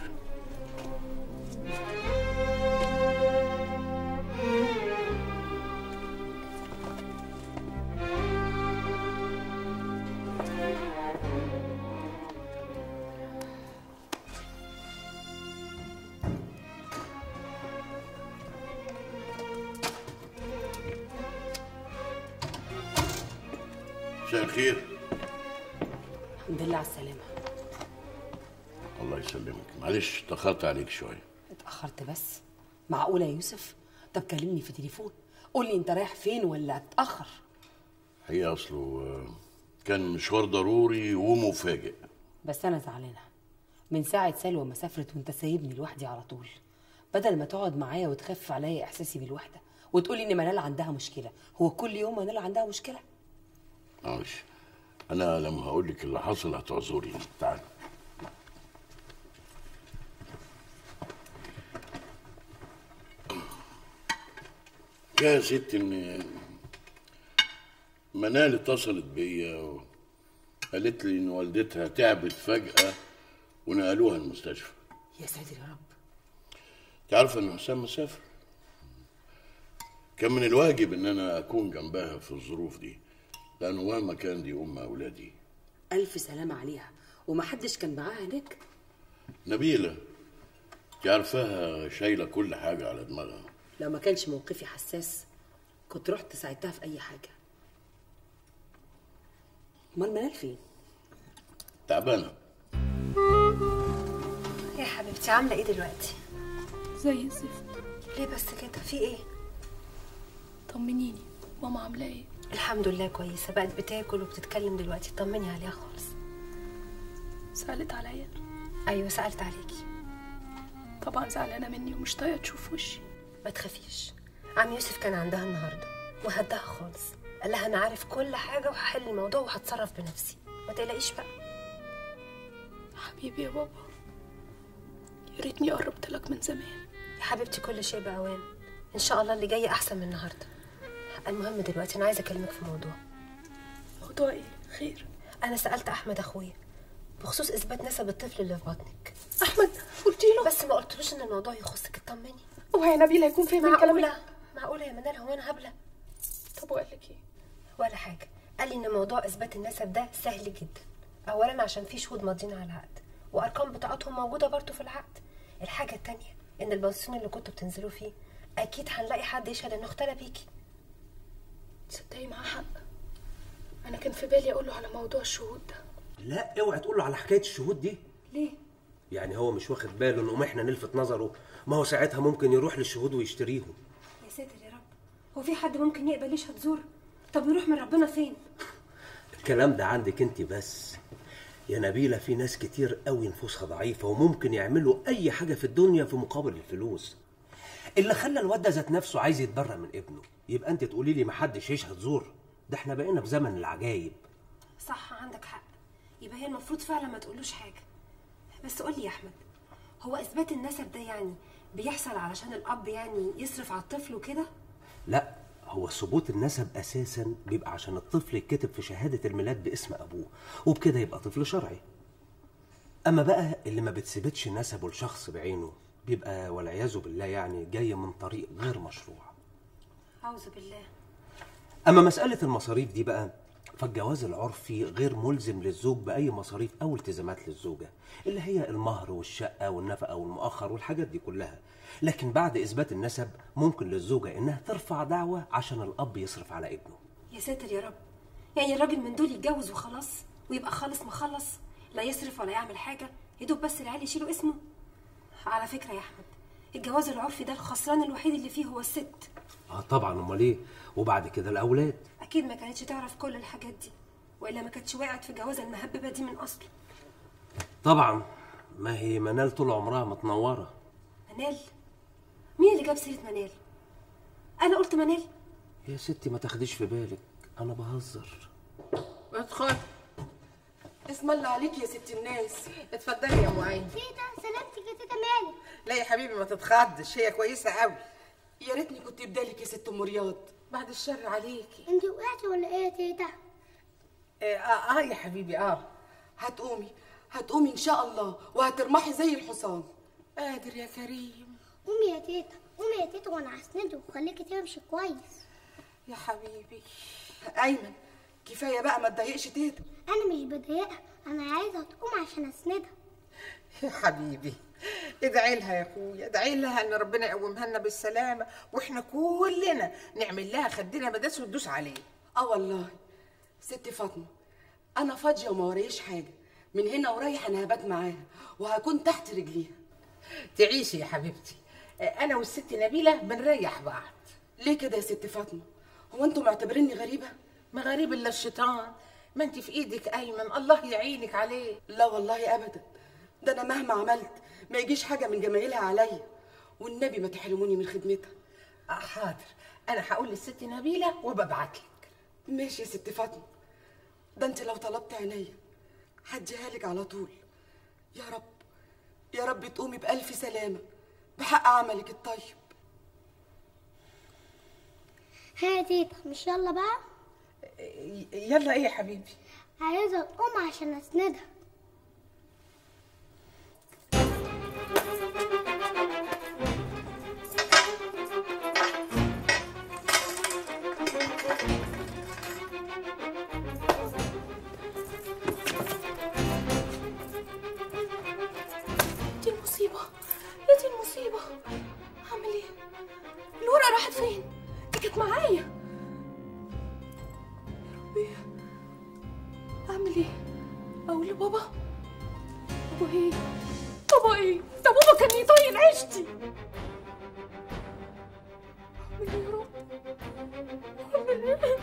معلش اتاخرت عليك شوية. اتأخرت بس. معقولة يا يوسف؟ طب كلمني في تليفون. قول لي انت رايح فين ولا اتأخر؟ هي أصله آه، كان مشوار ضروري ومفاجئ. بس أنا زعلانة. من ساعة سلوى ما سافرت وانت سايبني لوحدي على طول. بدل ما تقعد معايا وتخفف عليا إحساسي بالوحدة وتقولي إن منال عندها مشكلة هو كل يوم منال عندها مشكلة؟ معلش أنا لما هقول لك اللي حصل هتعذري تعالى يا ست إن منال اتصلت بيا وقالت لي إن والدتها تعبت فجأة ونقلوها المستشفى. يا ساتر يا رب. تعرف إن حسام مسافر؟ كان من الواجب إن أنا أكون جنبها في الظروف دي لأنه مهما كان دي أم أولادي. ألف سلامة عليها. ومحدش كان معاها هناك؟ نبيلة انت عارفاها شايلة كل حاجة على دماغها. لو ما كانش موقفي حساس كنت رحت ساعدتها في أي حاجة. أمال منال فين؟ تعبانة. يا حبيبتي عاملة إيه دلوقتي؟ زي الزفت ليه بس كده؟ في إيه؟ طمنيني. ماما عاملة إيه؟ الحمد لله كويسة. بقت بتاكل وبتتكلم دلوقتي. طمني عليها خالص. سألت عليا؟ أيوه سألت عليكي. طبعا زعلانة مني ومش طايقة تشوف وشي. ما تخافيش. عم يوسف كان عندها النهارده وهداها خالص. قال لها أنا عارف كل حاجة وهحل الموضوع وهتصرف بنفسي. ما تقلقيش بقى. حبيبي يا بابا يا ريتني قربت لك من زمان. يا حبيبتي كل شيء بأوان. إن شاء الله اللي جاي أحسن من النهارده. المهم دلوقتي أنا عايزة أكلمك في موضوع. موضوع إيه؟ خير. أنا سألت أحمد أخويا بخصوص إثبات نسب الطفل اللي في بطنك أحمد قلت له بس ما قلتلوش إن الموضوع يخصك اطمني. اوعى يا نبيله يكون فاهم الكلام معقولة؟ معقولة يا منال؟ هو أنا هبلة؟ طب وقال لك إيه؟ ولا حاجة. قال لي إن موضوع إثبات النسب ده سهل جدا. اولا عشان في شهود ماضيين على العقد وأرقام بطاقتهم موجودة برضه في العقد. الحاجة التانية إن البنسيون اللي كنتوا بتنزلوا فيه أكيد هنلاقي حد يشهد إنه اختلى بيكي. تصدقي معاه حق. أنا كان في بالي أقول له على موضوع الشهود ده. لا أوعى تقول له على حكاية الشهود دي. ليه؟ يعني هو مش واخد باله إنه إحنا نلفت نظره ما هو ساعتها ممكن يروح للشهود ويشتريهم. يا ساتر يا رب. هو في حد ممكن يقبل يشهد زور؟ طب يروح من ربنا فين؟ الكلام ده عندك انت بس. يا نبيلة في ناس كتير قوي نفوسها ضعيفة وممكن يعملوا أي حاجة في الدنيا في مقابل الفلوس. اللي خلى الواد ده ذات نفسه عايز يتبرى من ابنه. يبقى انت تقولي لي محدش يشهد زور؟ ده إحنا بقينا في زمن العجايب. صح عندك حق. يبقى هي المفروض فعلا ما تقولوش حاجة. بس قول لي يا أحمد هو إثبات النسب ده يعني بيحصل علشان الأب يعني يصرف على الطفل وكده؟ لا هو ثبوت النسب أساسا بيبقى عشان الطفل يتكتب في شهادة الميلاد باسم أبوه وبكده يبقى طفل شرعي. أما بقى اللي ما بتثبتش نسبه لشخص بعينه بيبقى والعياذ بالله يعني جاي من طريق غير مشروع. أعوذ بالله. أما مسألة المصاريف دي بقى فالجواز العرفي غير ملزم للزوج بأي مصاريف أو التزامات للزوجة اللي هي المهر والشقة والنفقة والمؤخر والحاجات دي كلها. لكن بعد إثبات النسب ممكن للزوجة إنها ترفع دعوة عشان الأب يصرف على ابنه. يا ساتر يا رب. يعني الراجل من دول يتجوز وخلاص ويبقى خالص مخلص لا يصرف ولا يعمل حاجة يدوب بس العيال يشيلوا اسمه. على فكرة يا أحمد الجواز العرفي ده الخسران الوحيد اللي فيه هو الست. آه طبعا أمال إيه؟ وبعد كده الأولاد. أكيد ما كانتش تعرف كل الحاجات دي وإلا ما كانتش وقعت في الجوازه المهببة دي من اصله طبعا ما هي منال طول عمرها متنورة. منال؟ مين اللي جاب سيرة منال؟ أنا قلت منال؟ يا ستي ما تاخديش في بالك أنا بهزر. ادخل. اسم الله عليك يا ست الناس. اتفضلي يا أم عين. تيتا سلامتك يا تيتا مالك لا يا حبيبي ما تتخضش هي كويسة قوي يا ريتني كنت بدالك يا ست ام رياض بعد الشر عليكي. انت وقعتي ولا إيه يا تيتا؟ آه, آه يا حبيبي آه. هتقومي هتقومي إن شاء الله وهترمحي زي الحصان. قادر يا كريم. قومي يا تيتا قومي يا تيتا وأنا هسنده وخليكي تمشي كويس. يا حبيبي. أيمن كفاية بقى ما تضايقش تيتا. أنا مش بضايقها أنا عايزة تقوم عشان أسندها. يا حبيبي. ادعي لها يا اخويا ادعي لها إن ربنا يقومها لنا بالسلامة وإحنا كلنا نعمل لها خدنا مداس وندوس عليه. آه والله. ست فاطمة أنا فاضية وما ورايش حاجة. من هنا ورايح أنا هبات معاها وهكون تحت رجليها. تعيشي يا حبيبتي. أنا والست نبيلة بنريح بعض. ليه كده يا ست فاطمة؟ هو أنتوا معتبريني غريبة؟ ما غريب إلا الشيطان. ما انت في إيدك أيمن الله يعينك عليه. لا والله ابدا. ده أنا مهما عملت ما يجيش حاجة من جمايلها عليا. والنبي ما تحرموني من خدمتها. آه، حاضر. أنا هقول للست نبيلة وببعت لك. ماشي يا ست فاطمة. ده أنت لو طلبت عينيا هديها لك على طول. يا رب يا رب تقومي بألف سلامة بحق عملك الطيب. ها يا تيتا مش يلا بقى؟ يلا إيه يا حبيبي؟ عايزة تقوم عشان أسندها. هعمل إيه؟ الورقة راحت فين؟ دي كانت معايا يا ربي اعمل إيه؟ أقول لبابا؟ بابا إيه؟ بابا إيه؟ ده بابا كان يطين عيشتي اعمل إيه يا رب؟ اعمل إيه؟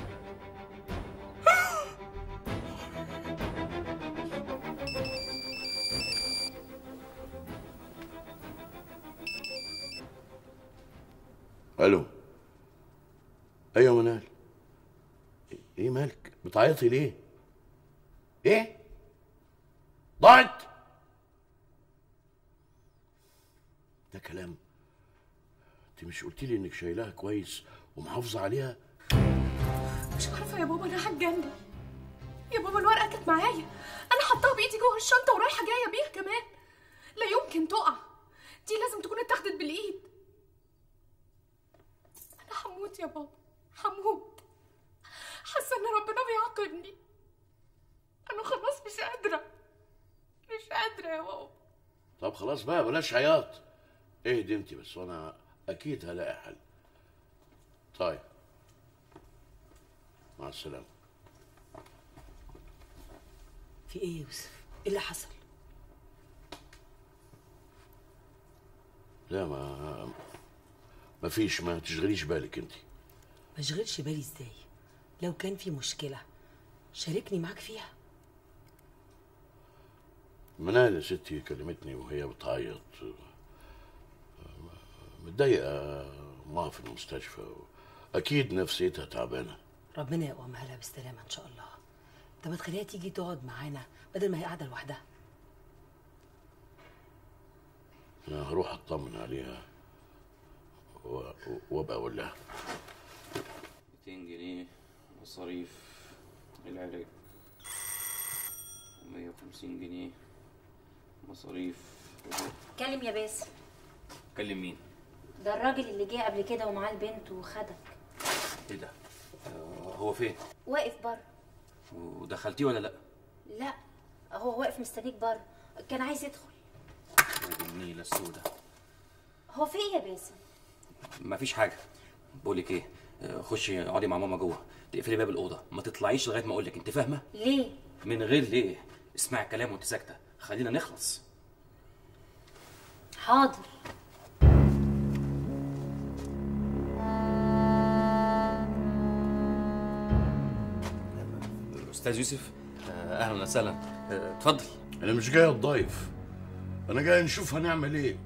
ألو. أيوه منال. إيه مالك؟ بتعيطي ليه؟ إيه؟ ضاعت. ده كلام. انت مش قلتي لي انك شايلاها كويس ومحافظة عليها؟ مش عارفة يا بابا أنا هتجنن يا بابا الورقة كانت معايا. أنا حطاها بإيدي جوه الشنطة ورايحة جاية بيها كمان. لا يمكن تقع. دي لازم تكون اتاخدت بالإيد. أنا هموت يا بابا هموت حاسة إن ربنا بيعاقبني. أنا خلاص مش قادرة مش قادرة يا بابا. طب خلاص بقى بلاش عياط. اهدي انت بس وأنا أكيد هلاقي حل. طيب. مع السلامة. في إيه يا يوسف؟ إيه اللي حصل؟ لا ما ما فيش ما تشغليش بالك انت. ما اشغلش بالي إزاي؟ لو كان في مشكلة شاركني معاك فيها. منال يا ستي كلمتني وهي بتعيط. متضايقة ما في المستشفى أكيد نفسيتها تعبانة. ربنا يقومها لها بالسلامة إن شاء الله. طب ما تخليها تيجي تقعد معانا بدل ما هي قاعدة لوحدها. أنا هروح أطمن عليها. و- وأبقى أقول لها 200 جنيه مصاريف العلاج. 150 جنيه مصاريف. كلم يا باسم. كلم مين؟ ده الراجل اللي جه قبل كده ومعاه البنت وخدك. إيه ده؟ آه، هو فين؟ واقف بره. ودخلتيه ولا لا؟ لا هو واقف مستنيك بره. كان عايز يدخل. النيلة السوداء هو في إيه يا باسم؟ مفيش حاجة. بقول لك إيه خشي اقعدي مع ماما جوه تقفلي باب الأوضة ما تطلعيش لغاية ما أقول لك أنت فاهمة؟ ليه؟ من غير ليه؟ اسمعي الكلام وأنت ساكتة خلينا نخلص. حاضر. أستاذ يوسف أهلا وسهلا. اتفضل. أنا مش جاي أتضايف أنا جاي نشوف هنعمل إيه.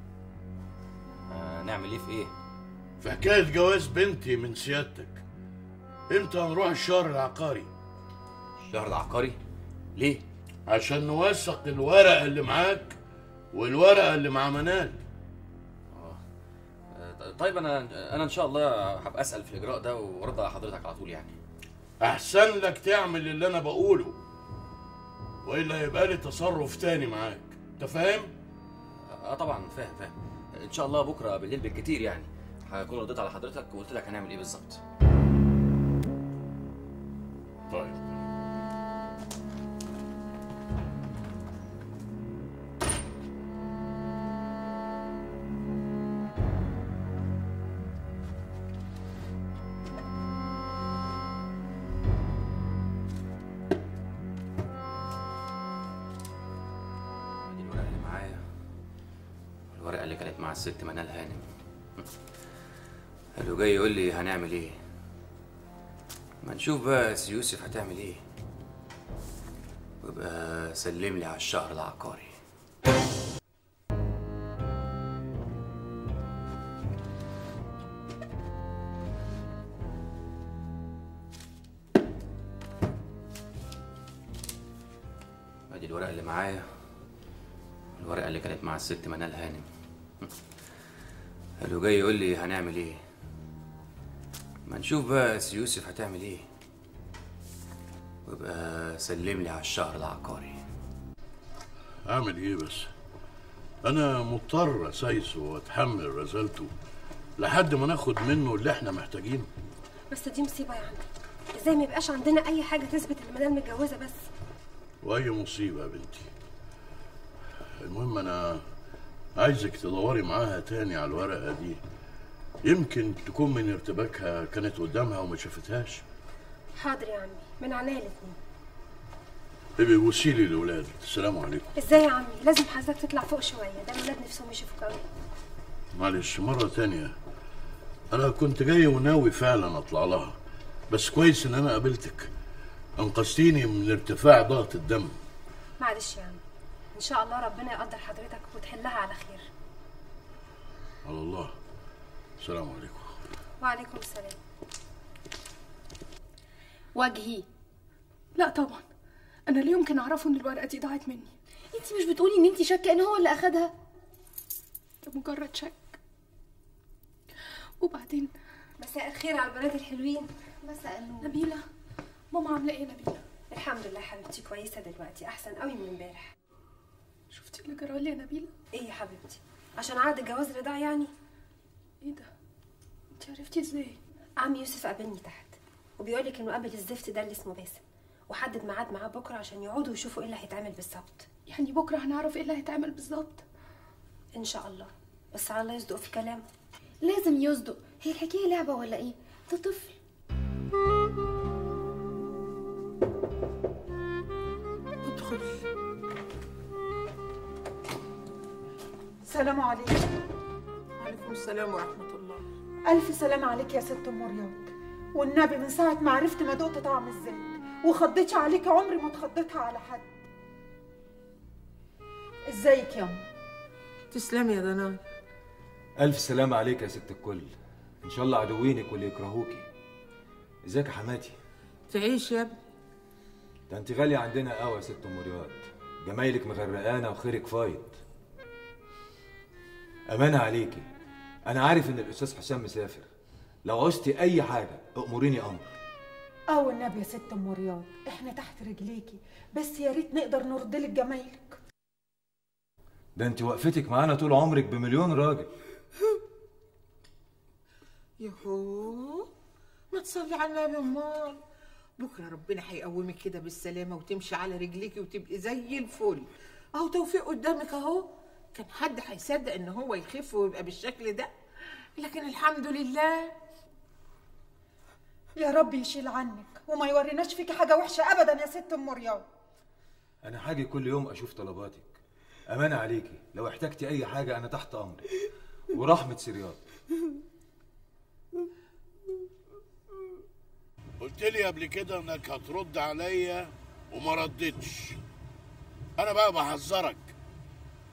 آه، نعمل إيه في إيه؟ في حكاية جواز بنتي من سيادتك. إمتى هنروح الشهر العقاري؟ الشهر العقاري؟ ليه؟ عشان نوثق الورقة اللي معاك والورقة اللي مع منال. آه، طيب أنا أنا إن شاء الله هبقى أسأل في الإجراء ده وأرد على حضرتك على طول يعني. أحسن لك تعمل اللي أنا بقوله وإلا هيبقى لي تصرف تاني معاك. أنت فاهم؟ آه طبعا فاهم فاهم. إن شاء الله بكرة بالليل بالكتير يعني. هكون رديت على حضرتك وقلت لك هنعمل إيه بالظبط. طيب. قالوا جاي يقول لي هنعمل إيه؟ ما نشوف بقى سي يوسف هتعمل إيه؟ ويبقى سلم لي على الشهر العقاري. ادي الورقة اللي معايا. الورقة اللي كانت مع الست منال هانم. قالوا جاي يقول لي هنعمل إيه؟ ما نشوف بقى سي يوسف هتعمل إيه. ويبقى سلم لي على الشهر العقاري. أعمل إيه بس؟ أنا مضطر اسايسه وأتحمل رزالته لحد ما ناخد منه اللي إحنا محتاجينه. بس دي مصيبة يا عم. إزاي ما يبقاش عندنا أي حاجة تثبت إن منال متجوزة بس؟ وأي مصيبة يا بنتي. المهم أنا عايزك تدوري معاها تاني على الورقة دي. يمكن تكون من ارتباكها كانت قدامها وما شافتهاش. حاضر يا عمي من عينيا الاتنين. ابقي وسيلي للولاد السلام عليكم. إزاي يا عمي؟ لازم حضرتك تطلع فوق شوية ده الولاد نفسهم يشوفوك قوي معلش مرة تانية. أنا كنت جاي وناوي فعلا أطلع لها بس كويس إن أنا قابلتك. أنقذتيني من ارتفاع ضغط الدم. معلش يا عمي إن شاء الله ربنا يقدر حضرتك وتحلها على خير. على الله. السلام عليكم. وعليكم السلام. وجهي. لا طبعا. أنا لا يمكن اعرفه إن الورقة دي ضاعت مني. أنت مش بتقولي إن أنت شاكه إن هو اللي أخدها؟ ده مجرد شك. وبعدين؟ مساء الخير على البنات الحلوين. مساء النور. نبيلة. ماما عاملة إيه يا نبيلة؟ الحمد لله حبيبتي كويسة دلوقتي أحسن قوي من امبارح. شفتي اللي جرى لي يا نبيلة؟ إيه يا حبيبتي؟ عشان عقد الجواز رضاع يعني؟ إيه ده؟ انت عرفتي إزاي؟ عم يوسف قابلني تحت وبيقول لك انه قابل الزفت ده اللي اسمه باسم وحدد ميعاد معاه بكرة عشان يقعدوا يشوفوا إيه اللي هيتعمل بالظبط. يعني بكرة هنعرف إيه اللي هيتعمل بالظبط؟ إن شاء الله. بس على الله يصدق في كلامه لازم يصدق. هي الحكاية لعبة ولا إيه؟ ده طفل. ادخل. السلام عليكم. وعليكم السلام ورحمة الله. ألف سلام عليك يا ست أم رياض والنبي من ساعة ما عرفت ما دقت طعم الزيت وخضيتش عليك عمري ما اتخضيتها على حد. إزيك يا أم؟ تسلمي يا ضناي ألف سلامة عليك يا ست الكل. إن شاء الله عدوينك واللي يكرهوكي. إزيك يا حماتي؟ تعيش يا ابني. ده أنت غالية عندنا قوي يا ست أم رياض جمايلك مغرقانة وخيرك فايض. أمانة عليكي. أنا عارف إن الأستاذ حسام مسافر. لو عوزتي أي حاجة أأمريني أمر. آه والنبي يا ست أم رياض إحنا تحت رجليكي بس يا ريت نقدر نرد لك جمايلك. ده انت وقفتك معانا طول عمرك بمليون راجل. يهو ما تصلي على النبي أمال. بكرة ربنا هيقومك كده بالسلامة وتمشي على رجليكي وتبقي زي الفل. أهو توفيق قدامك أهو. كان حد هيصدق إن هو يخف ويبقى بالشكل ده؟ لكن الحمد لله. يا رب يشيل عنك وما يوريناش فيكي حاجة وحشة أبدا يا ست أم رياض. أنا هاجي كل يوم أشوف طلباتك. أمانة عليكي لو احتجتي أي حاجة أنا تحت أمرك. ورحمة سرياض قلت لي قبل كده إنك هترد عليا وما ردتش. أنا بقى بحذرك.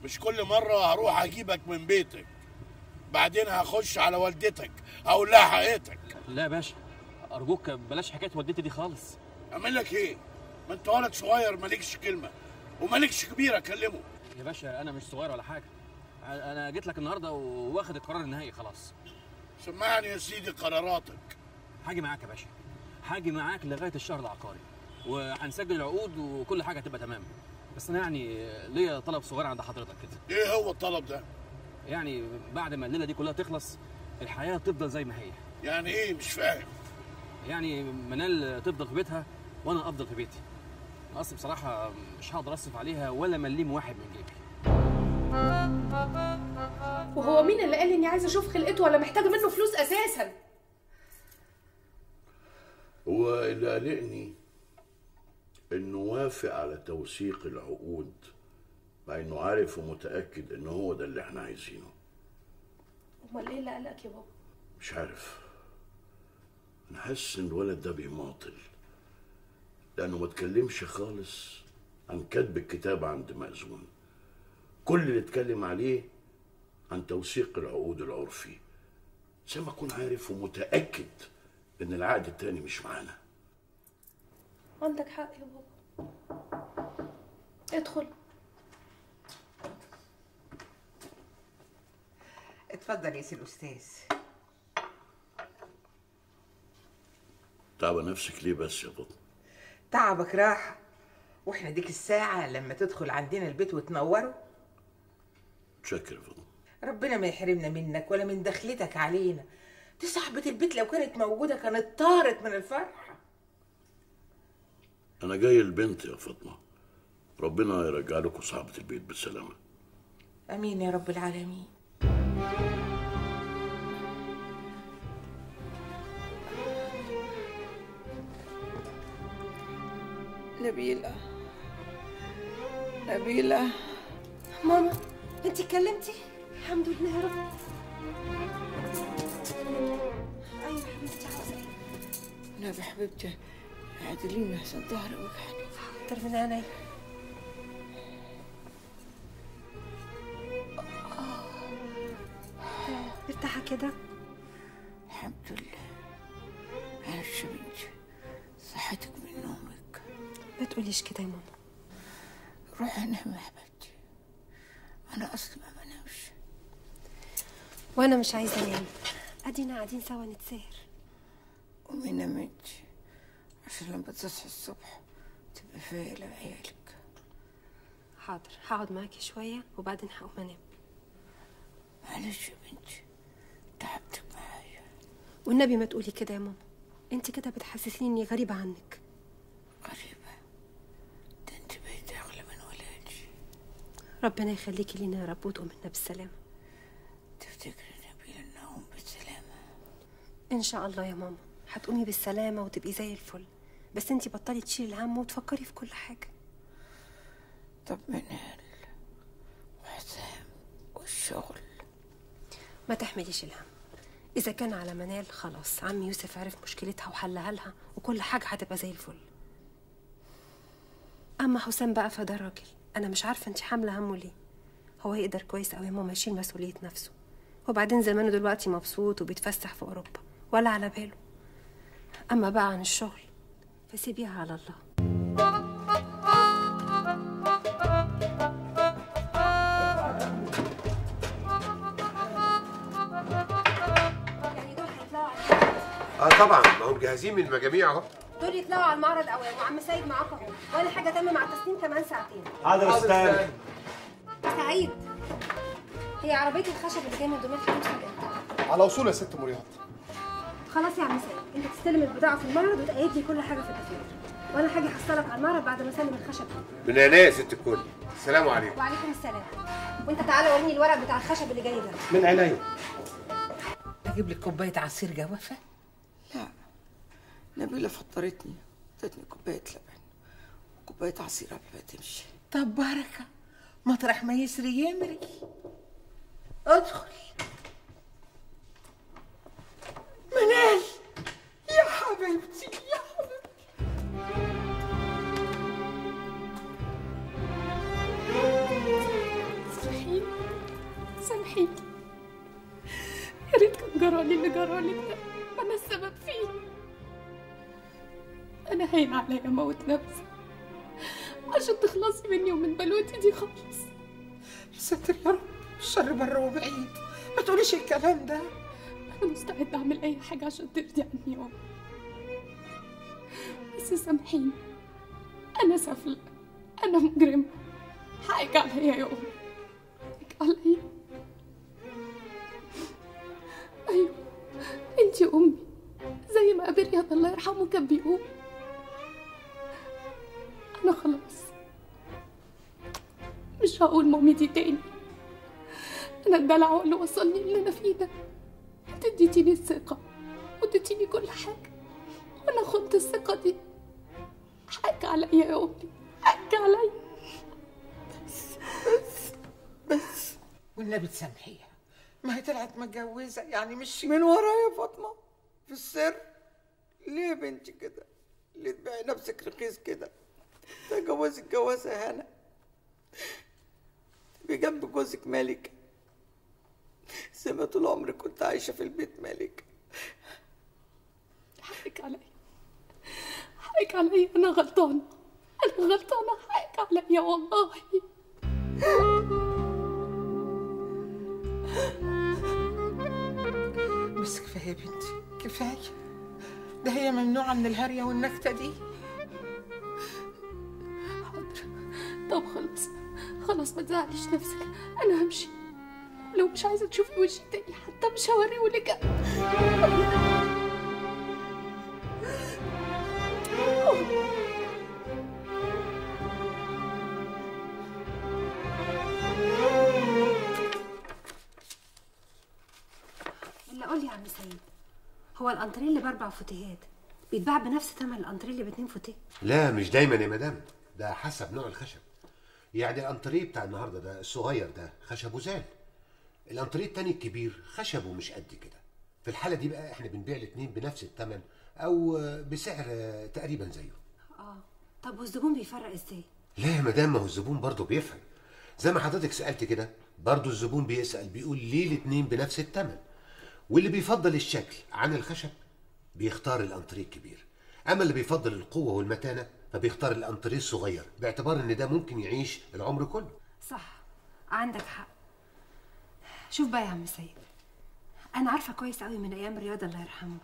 مش كل مرة هروح أجيبك من بيتك. بعدين هخش على والدتك هقول لها حقيقتك. لا يا باشا أرجوك بلاش حكاية والدتي دي خالص. أعمل لك إيه؟ ما أنت ولد صغير مالكش كلمة ومالكش كبير أكلمه. يا باشا أنا مش صغير ولا حاجة. أنا جيت لك النهارده واخد القرار النهائي خلاص. سمعني يا سيدي قراراتك. هاجي معاك يا باشا. هاجي معاك لغاية الشهر العقاري وهنسجل العقود وكل حاجة هتبقى تمام. بس أنا يعني ليا طلب صغير عند حضرتك كده. إيه هو الطلب ده؟ يعني بعد ما الليلة دي كلها تخلص الحياة تفضل زي ما هي. يعني إيه؟ مش فاهم. يعني منال تفضل في بيتها وأنا أفضل في بيتي. اصل بصراحة مش هقدر أصرف عليها ولا مليم واحد من جيبي. وهو مين اللي قال إني عايزة أشوف خلقته ولا محتاجة منه فلوس أساسا؟ هو اللي قلقني انه وافق على توثيق العقود مع إنه عارف ومتأكد إن هو ده اللي إحنا عايزينه. أمال إيه اللي قلقك يا بابا؟ مش عارف. أنا حاسس إن الولد ده بيماطل. لأنه ما اتكلمش خالص عن كتب الكتاب عند مأذون. كل اللي اتكلم عليه عن توثيق العقود العرفي. زي ما أكون عارف ومتأكد إن العقد التاني مش معانا. عندك حق يا بابا. ادخل. اتفضل يا سي الأستاذ. تعب نفسك ليه بس يا بطن تعبك راحة. وإحنا ديك الساعة لما تدخل عندنا البيت وتنوره. متشكر يا بطن ربنا ما يحرمنا منك ولا من دخلتك علينا. دي صاحبة البيت لو كانت موجودة كانت طارت من الفرحة أنا جاي البنت يا فاطمة. ربنا يرجع لكم صاحبة البيت بالسلامة. أمين يا رب العالمين. نبيلة. نبيلة. ماما انت اتكلمتي؟ الحمد لله يا رب. أيوه حبيبتي عاوزه إيه نبي حبيبتي. اعدليني عشان ظهري وجعني حاضر من عينيا ارتاحة كده. الحمد لله. معلش يا بنتي؟ صحتك من نومك. ما تقوليش كده يا ماما. روحي نامي يا حبيبتي. أنا أصلا ما بنامش. وأنا مش عايزة انام. ادينا قاعدين سوا نتساهر قومي نامي انت عشان لما تصحي الصبح. تبقى فايقة لعيالك. حاضر. هقعد معاكي شوية وبعدين هقوم أنام. معلش يا بنتي تعبتك معايا. والنبي ما تقولي كده يا ماما. انت كده بتحسسيني إني غريبة عنك. غريبة؟ ده انت بقيت أغلى من ولادي. ربنا يخليكي لينا يا رب وتقوم لنا بالسلامة. تفتكري نبيل انهم بالسلامة إن شاء الله يا ماما. هتقومي بالسلامة وتبقي زي الفل. بس انت بطلي تشيلي الهم وتفكري في كل حاجة. طب منال وحسام والشغل. ما تحمليش الهم. إذا كان على منال خلاص. عمي يوسف عرف مشكلتها وحلها لها وكل حاجة هتبقى زي الفل. أما حسام بقى فده راجل. أنا مش عارفة انت حاملة همه ليه. هو يقدر كويس قوي ماما يشيل مسؤولية نفسه. وبعدين زمانه دلوقتي مبسوط وبيتفسح في أوروبا ولا على باله. أما بقى عن الشغل. فسيبيها على الله. آه طبعا. ما هم جاهزين من المجاميع أهو. دول يطلعوا على المعرض اوام وعم سيد معاك اهو ولا حاجة تم مع التسليم كمان ساعتين. حاضر أستاذ سعيد. هي عربية الخشب اللي جاية من دمياط على وصول يا ست مريات خلاص يا عم سيد. انت تستلم البضاعة في المعرض وتأيد لي كل حاجة في الدفاتر وأنا هاجي أحصلك على المعرض بعد ما أسلم الخشب. من عينيا يا ست الكل. السلام عليكم. وعليكم السلام. وأنت تعالى وريني الورق بتاع الخشب اللي جاي ده. من عينيا. أجيب لك كوباية عصير جوافة؟ لا. نبيلة فطرتني. ادتني كوباية لبن. وكوباية عصير قبل ما تمشي. طب بركة مطرح ما يسري يمري. ادخل. منال. يا حبيبتي يا حبيبتي. سامحيني سامحيني يا ريت كان جرالي اللي جرالي ده. أنا السبب فيه. أنا هين عليا أموت نفسي. عشان تخلصي مني ومن بلوتي دي خالص ستر يا رب. الشر بره وبعيد. ما تقوليش الكلام ده. أنا مستعدة أعمل أي حاجة عشان ترضي عني يا أم. بس سامحيني. أنا سافله أنا مجرمه حقك عليا يا أمي. حقك عليا أيوه. أنتي أمي. زي ما أبي رياض الله يرحمه كان بيقول. أنا خلاص. مش هقول مامي دي تاني. أنا الدلع اللي وصلني اللي أنا فيه ده. أنت اديتيني الثقة. واديتيني كل حاجة. وأنا خنت الثقة دي. حقك عليا يا امي حقك عليا بس بس بس والنبي تسامحيها. ما هي طلعت متجوزة يعني مش من ورايا يا فاطمة في السر. ليه يا بنتي كده؟ ليه تبيعي نفسك رخيص كده؟ ده جوازك جوازة هنا. تبقي جنب جوزك ملكة زي ما طول عمرك كنت عايشة في البيت ملكة حقك عليا حقك عليا أنا غلطانة. أنا غلطانة حقك عليا والله. بس كفاية يا بنتي كفاية. ده هي ممنوعة من الهرية والنكتة دي. طب خلاص خلاص ما تزعليش نفسك. أنا همشي. لو مش عايزة تشوفي وشي تاني حتى مش هوريهولك. قول لي يا عم هو الانتريه اللي بأربع فوتيهات بيتباع بنفس ثمن الانتريه اللي باتنين فوتيه لا مش دايما يا مدام ده حسب نوع الخشب. يعني الانتريه بتاع النهارده ده الصغير ده خشبه زان الانتريه التاني الكبير خشبه مش قد كده. في الحالة دي بقى إحنا بنبيع الاتنين بنفس الثمن أو بسعر تقريبا زيه. آه. طب والزبون بيفرق إزاي؟ لا يا مدام ما هو الزبون برضه بيفهم زي ما حضرتك سألت كده برضه الزبون بيسأل بيقول ليه الاتنين بنفس الثمن واللي بيفضل الشكل عن الخشب بيختار الأنتريه الكبير. أما اللي بيفضل القوة والمتانة فبيختار الأنتريه الصغير باعتبار إن ده ممكن يعيش العمر كله. صح. عندك حق. شوف بقى يا عم سيد. أنا عارفة كويس قوي من أيام رياض الله يرحمه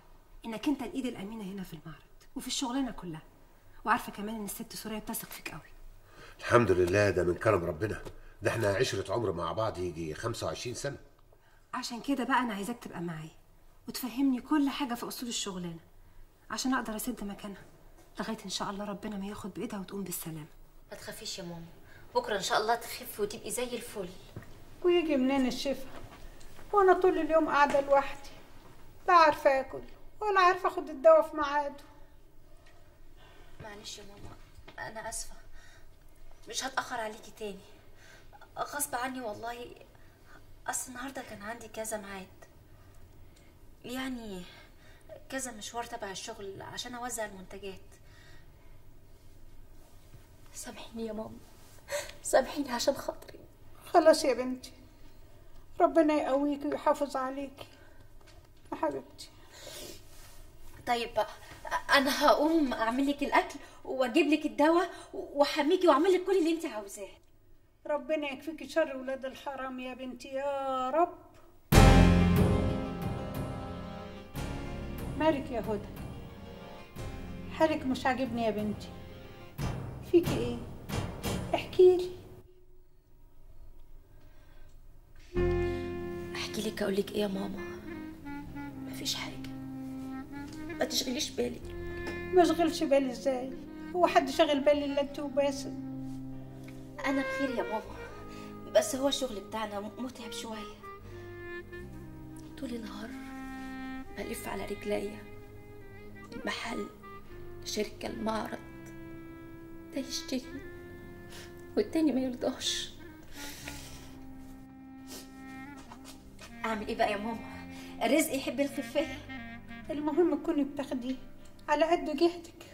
إنك أنت الإيد الأمينة هنا في المعرض وفي الشغلانة كلها. وعارفة كمان إن الست سوريا بتثق فيك قوي الحمد لله ده من كرم ربنا. ده إحنا عشرة عمر مع بعض يجي 25 سنة. عشان كده بقى أنا عايزاك تبقى معايا وتفهمني كل حاجة في اصول الشغلانة عشان أقدر أسد مكانها لغاية إن شاء الله ربنا ما ياخد بإيدها وتقوم بالسلامه ما تخافيش يا ماما بكرة إن شاء الله تخفي وتبقي زي الفل. ويجي منين الشفا؟ وأنا طول اليوم قاعدة لوحدي. لا عارفة آكل ولا عارفة أخد الدواء في ميعاده. معلش يا ماما أنا آسفة. مش هتأخر عليكي تاني. غصب عني والله أصل النهارده كان عندي كذا ميعاد. يعني كذا مشوار تبع الشغل عشان أوزع المنتجات. سامحيني يا ماما. سامحيني عشان خاطري. خلاص يا بنتي. ربنا يقويكي ويحافظ عليكي يا حبيبتي. طيب بقى أنا هقوم أعمل لك الأكل وأجيب لك الدواء وأحميكي وأعمل لك كل اللي أنت عاوزاه. ربنا يكفيكي شر ولاد الحرام يا بنتي يا رب. مالك يا هدى؟ حالك مش عاجبني يا بنتي. فيكي إيه؟ احكي أحكي لك أقول لك إيه يا ماما؟ مفيش حاجة. ما تشغليش بالك. ما اشغلش بالي إزاي؟ هو حد شغل بالي إلا انت وباسم أنا بخير يا ماما بس هو الشغل بتاعنا متعب شوية. طول النهار بلف على رجليا المحل شركة المعرض. ده يشتري والتاني ما يرضاش. أعمل إيه بقى يا ماما؟ الرزق يحب الخفايه المهم تكوني بتاخدي على قد جهدك.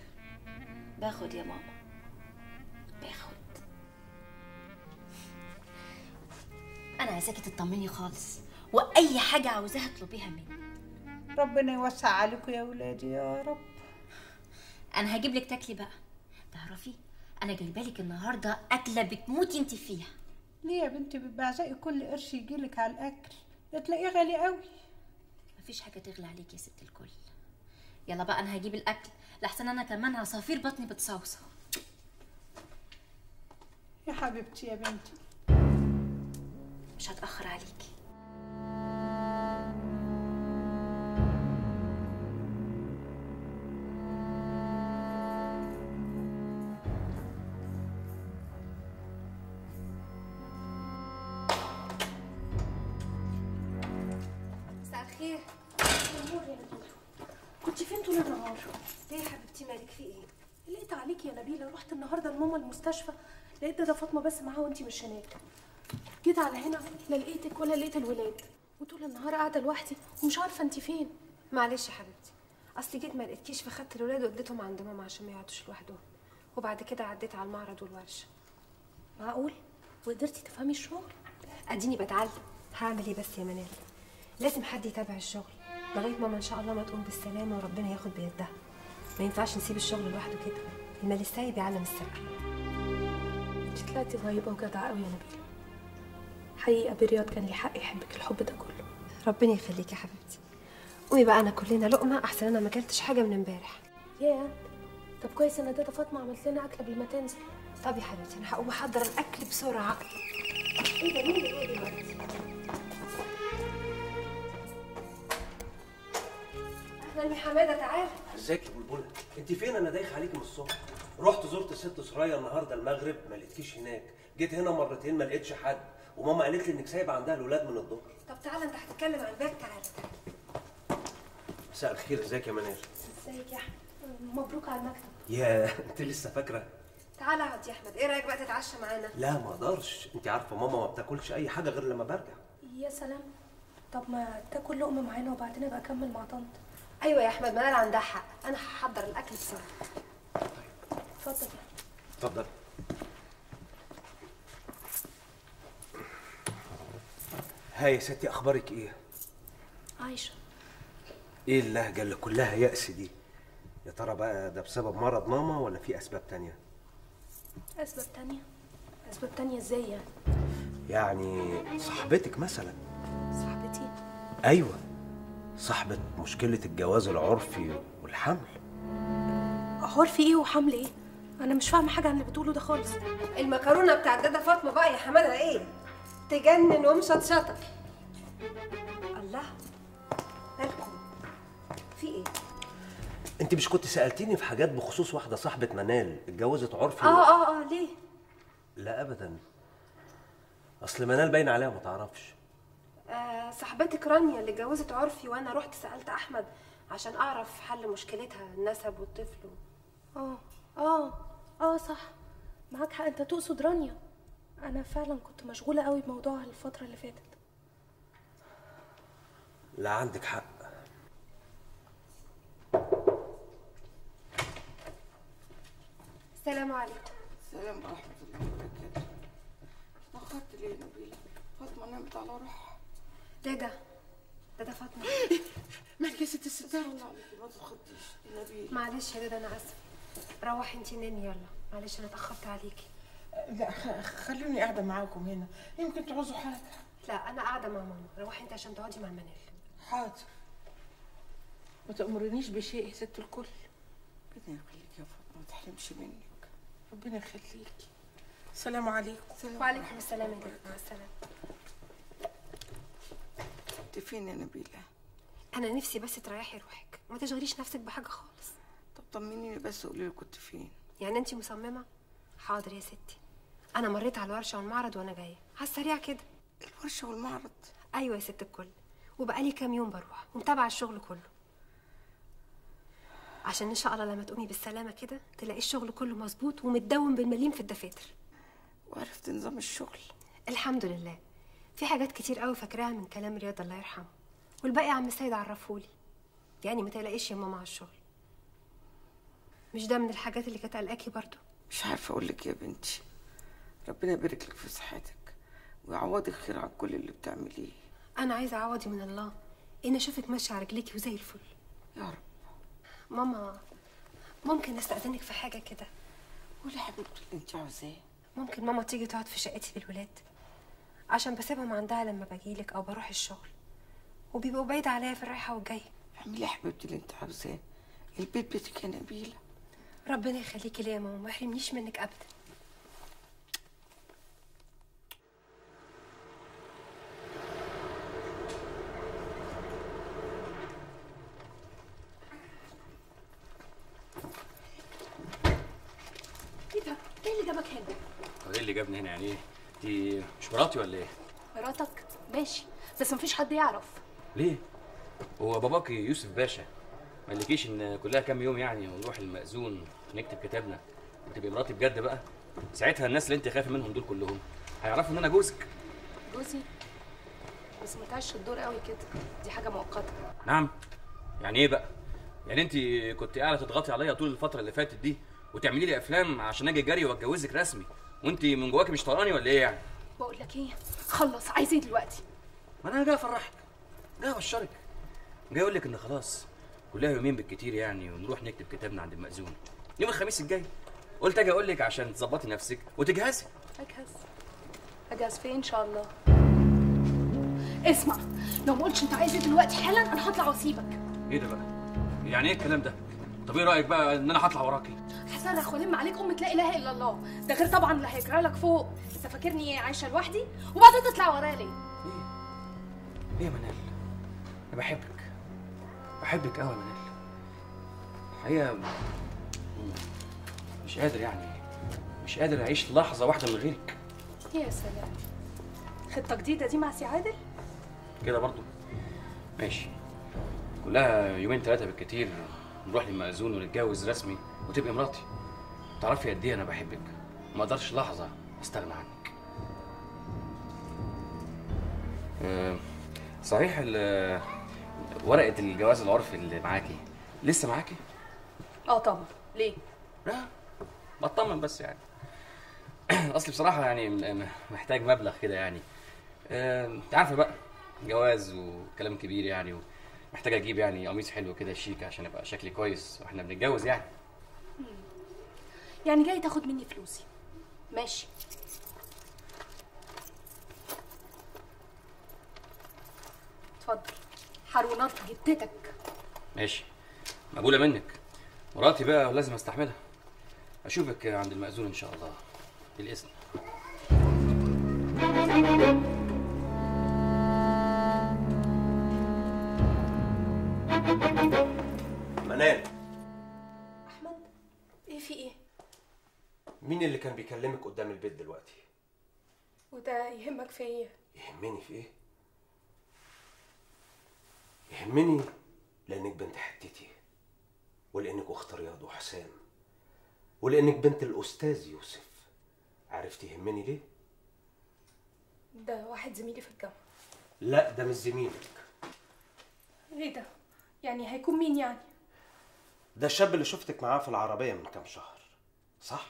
باخد يا ماما. باخد. أنا عايزاكي تطمني خالص. وأي حاجة عاوزاها اطلبيها مني. ربنا يوسع عليكم يا ولادي يا رب. أنا هجيب لك تاكلي بقى. تعرفي أنا جايبة لك النهارده أكلة بتموتي انت فيها. ليه يا بنتي؟ بتبعزقي كل قرش يجيلك على الأكل. ده تلاقيه غالي قوي. مفيش حاجة تغلى عليك يا ست الكل. يلا بقى أنا هجيب الأكل لحسن أنا كمان عصافير بطني بتصوصو. يا حبيبتي يا بنتي. مش هتأخر عليكي. المستشفى لقيت ده فاطمة بس معاها وانتي مش هناك. جيت على هنا لا لقيتك ولا لقيت الولاد. وطول النهار قاعدة لوحدي ومش عارفة انتي فين. معلش يا حبيبتي اصلي جيت ما لقيتكيش فخدت الولاد واديتهم عند ماما عشان ما يقعدوش لوحدهم. وبعد كده عديت على المعرض والورشة. معقول؟ وقدرتي تفهمي الشغل؟ أديني بتعلم. هعمل إيه بس يا منال؟ لازم حد يتابع الشغل لغاية ماما إن شاء الله ما تقوم بالسلامة وربنا ياخد بيدها. ما ينفعش نسيب الشغل لوحده كده. المال السايب يعلم السر انت طلعتي طيبه وجدعه قوي يا نبيله حقيقة برياض كان لي حق يحبك الحب ده كله. ربنا يخليك يا حبيبتي. قومي بقى أنا كلنا لقمة أحسن أنا ما أكلتش حاجة من امبارح. ياه طب كويس إن تيتا فاطمة عملت لنا اكل قبل ما تنزل. طب يا حبيبتي أنا هقوم أحضر الأكل بسرعة. إيه ده؟ مين اللي جاي دلوقتي؟ أهلا يا حمادة تعال. إزيك يا بلبلة؟ أنت فين؟ أنا دايخ عليك من الصبح. رحت زرت الست سرايا النهارده المغرب ما لقيتكيش هناك. جيت هنا مرتين ما لقيتش حد. وماما قالت لي إنك سايبة عندها الأولاد من الظهر. طب تعالى أنت هتتكلم عن الباب تعالى. مساء الخير إزيك يا منال إزيك يا أحمد. مبروك على المكتب. يا أنت لسه فاكرة؟ تعالى اقعد يا أحمد. إيه رأيك بقى تتعشى معانا؟ لا ما أقدرش. أنت عارفة ماما ما بتاكلش أي حاجة غير لما برجع. يا سلام. طب ما تاكل لقمة معانا وبعدين أبقى أكمل مع طنط. أيوه يا أحمد منال عندها حق. أنا هحضر الأكل بسرعة. اتفضل. اتفضل. هاي يا ستي أخبارك إيه؟ عايشة. إيه اللهجه اللي كلها يأس دي. يا ترى بقى ده بسبب مرض ماما ولا في أسباب تانية؟ أسباب تانية. أسباب تانية إزاي يعني؟ يعني صاحبتك مثلا. صاحبتي؟ أيوه صاحبة مشكلة الجواز العرفي والحمل. عرفي إيه وحمل إيه؟ أنا مش فاهمة حاجة عن اللي بتقوله ده خالص. المكرونة بتاع دادا فاطمة بقى يا حمادة إيه؟ تجنن ومشطشطه الله مالكم في إيه؟ أنت مش كنت سألتيني في حاجات بخصوص واحدة صاحبة منال اتجوزت عرفي؟ آه آه آه ليه؟ لا ابدا. أصل منال باين عليها ما تعرفش. آه صاحبتك رانيا اللي اتجوزت عرفي وأنا رحت سألت أحمد عشان أعرف حل مشكلتها النسب والطفل آه. آه. آه صح. معاك حق. أنت تقصد رانيا. أنا فعلا كنت مشغولة قوي بموضوعها الفترة اللي فاتت. لا عندك حق. السلام عليكم. السلام ورحمة الله وبركاته. اتأخرت ليه يا نبيلة؟ فاطمة نامت على روحها. دادا دادا فاطمة. مالك يا ست الستار الله عليكي ما تتخضيش يا نبيلة. معلش يا دادا أنا آسفة. روحي انتي نامي يلا. معلش أنا اتاخرت عليكي. لا خ- خلوني قاعدة معاكم هنا. يمكن تعوزوا حاجة لا أنا قاعدة مع ماما. روحي انت عشان تقعدي مع منال حاضر. ما تأمرنيش بشيء يا ست الكل. ربنا يخليك يا فاطمة ما تحرمش منك. ربنا يخليكي السلام عليكم. وعليكم السلام يا مع السلامة. انت فين يا نبيلة؟ أنا نفسي بس تريحي روحك. وما تشغليش نفسك بحاجة خالص. طب طمنيني بس قولي لي كنت فين؟ يعني انت مصممة؟ حاضر يا ستي. أنا مريت على الورشة والمعرض وأنا جاية. على السريع كده. الورشة والمعرض؟ أيوه يا ست الكل. وبقالي كام يوم بروح ومتابعة الشغل كله. عشان إن شاء الله لما تقومي بالسلامة كده تلاقي الشغل كله مظبوط ومتدون بالمليم في الدفاتر. وعرفت نظام الشغل. الحمد لله. في حاجات كتير قوي فاكراها من كلام رياض الله يرحمه. والباقي عم سيد عرفهولي. يعني ما تقلقيش يا ماما على الشغل. مش ده من الحاجات اللي كانت قلقاكي برضو مش عارفة أقول لك يا بنتي. ربنا يبارك لك في صحتك ويعوضك خير على كل اللي بتعمليه. أنا عايزة أعوضي من الله. إن أشوفك ماشية على رجليكي وزي الفل. يا رب. ماما ممكن استاذنك في حاجة كده؟ قولي يا حبيبتي اللي انت عاوزاه ممكن ماما تيجي تقعد في شقتي بالولاد عشان بسيبهم عندها لما باجيلك أو بروح الشغل. وبيبقوا بعيد عليا في الرايحة والجاية. اعملي يا حبيبتي اللي انت عاوزاه. البيت بيتك يا نبيلة. ربنا يخليكي ليا يا ماما ما يحرمنيش منك ابدا إيه ده؟ إيه اللي جابك هنا؟ هو إيه اللي جابني هنا يعني إيه؟ دي مش مراتي ولا إيه؟ مراتك؟ ماشي بس مفيش حد يعرف ليه؟ هو باباك يوسف باشا ما قالكيش إن كلها كام يوم يعني ونروح المأذون نكتب كتابنا؟ وتبقي مراتي بجد بقى. ساعتها الناس اللي أنت خايفة منهم دول كلهم هيعرفوا إن أنا جوزك. جوزي بس ما تعيش الدور قوي كده. دي حاجة مؤقتة. نعم. يعني إيه بقى؟ يعني أنت كنت قاعدة تضغطي عليا طول الفترة اللي فاتت دي وتعملي لي أفلام عشان أجي جري وأتجوزك رسمي. وأنت من جواكي مش طايقاني ولا إيه يعني؟ بقول لك إيه؟ خلص عايز إيه دلوقتي. ما أنا جاي أفرحك. جاي أبشرك. جاي أقول لك إن خلاص كلها يومين بالكتير يعني ونروح نكتب كتابنا عند المأذون. يوم الخميس الجاي. قلت أجي أقول لك عشان تظبطي نفسك. وتجهزي. أجهز. أجهز فين إن شاء الله. اسمع لو ما قلتش أنت عايز إيه دلوقتي حالا أنا هطلع وأسيبك. إيه ده بقى؟ يعني إيه الكلام ده؟ طب إيه رأيك بقى إن أنا هطلع وراكي؟ هصرخ والم عليك ام لا إله إلا الله. ده غير طبعا اللي هيجرى لك فوق. أنت فاكرني إيه عايشة لوحدي؟ وبعدين تطلع ورايا ليه؟ إيه يا منال؟ أنا بحبك. بحبك قوي يا منال الحقيقة مش قادر يعني مش قادر أعيش لحظة واحدة من غيرك. يا سلام. خطة جديدة دي مع سي عادل؟ كده برضو. ماشي. كلها يومين ثلاثة بالكتير نروح للمأذون ونتجوز رسمي وتبقي مراتي. تعرفي قد إيه أنا بحبك؟ ما أقدرش لحظة أستغنى عنك. أه، صحيح ال- ورقة الجواز العرفي اللي معاكي. لسه معاكي؟ آه طبعا. ليه؟ لا. بطمن بس يعني. أصل بصراحة يعني محتاج مبلغ كده يعني. أنت عارفة بقى جواز وكلام كبير يعني محتاج أجيب يعني قميص حلو كده شيك عشان ابقى شكلي كويس وإحنا بنتجوز يعني. يعني جاي تاخد مني فلوسي. ماشي. اتفضل. حرونات جدتك. ماشي. مقبولة منك. مراتي بقى ولازم أستحملها. أشوفك عند المأذون إن شاء الله. بالإذن. منال. أحمد إيه في إيه؟ مين اللي كان بيكلمك قدام البيت دلوقتي؟ وده يهمك في إيه؟ يهمني في إيه؟ يهمني لأنك بنت حتتي ولانك اخت رياض وحسام ولأنك بنت الأستاذ يوسف. عرفتي يهمني ليه؟ ده واحد زميلي في الجامعة. لا ده مش زميلك. إيه ده؟ يعني هيكون مين يعني؟ ده الشاب اللي شفتك معاه في العربية من كام شهر صح؟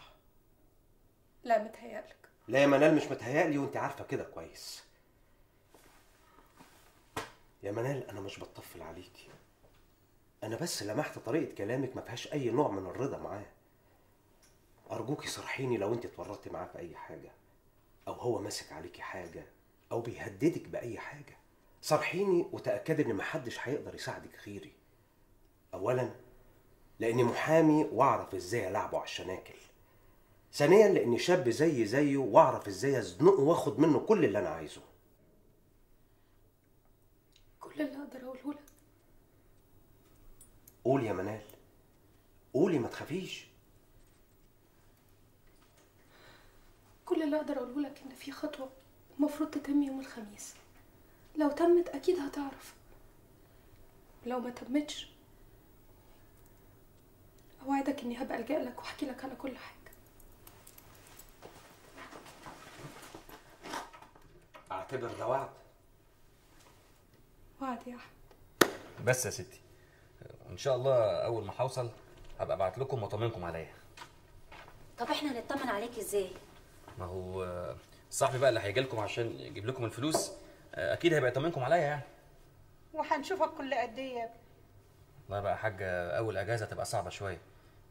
لا متهيألك. لا يا منال مش متهيألي وانت عارفة كده كويس. يا منال أنا مش بطفل عليكي أنا بس لمحت طريقة كلامك ما فيهاش أي نوع من الرضا معاه. ارجوكي صرحيني لو أنت اتورطتي معاه في أي حاجة أو هو ماسك عليكي حاجة أو بيهددك بأي حاجة. صرحيني وتأكدي إن محدش هيقدر يساعدك غيري. اولا لأني محامي وأعرف إزاي ألعبه على الشناكل. ثانيا لأني شاب زي زيه وأعرف إزاي أزنقه وآخد منه كل اللي أنا عايزه. كل اللي أقدر أقوله لك. قول يا منال. قولي ما تخافيش. كل اللي أقدر أقوله لك إن في خطوة المفروض تتم يوم الخميس. لو تمت أكيد هتعرف. لو ما تمتش أوعدك إني هبقى ألجأ لك وأحكي لك على كل حاجة. أعتبر ده وعد وعد يا أحمد. بس يا ستي إن شاء الله أول ما هوصل هبقى أبعت لكم واطمنكم عليا. طب إحنا هنطمن عليك إزاي؟ ما هو صاحبي بقى اللي هيجي لكم عشان يجيب لكم الفلوس أكيد هيبقى يطمنكم عليا يعني. وهنشوفك كل قد إيه يا ابني. والله بقى يا حاج آه، أول أجازة تبقى صعبة شوية.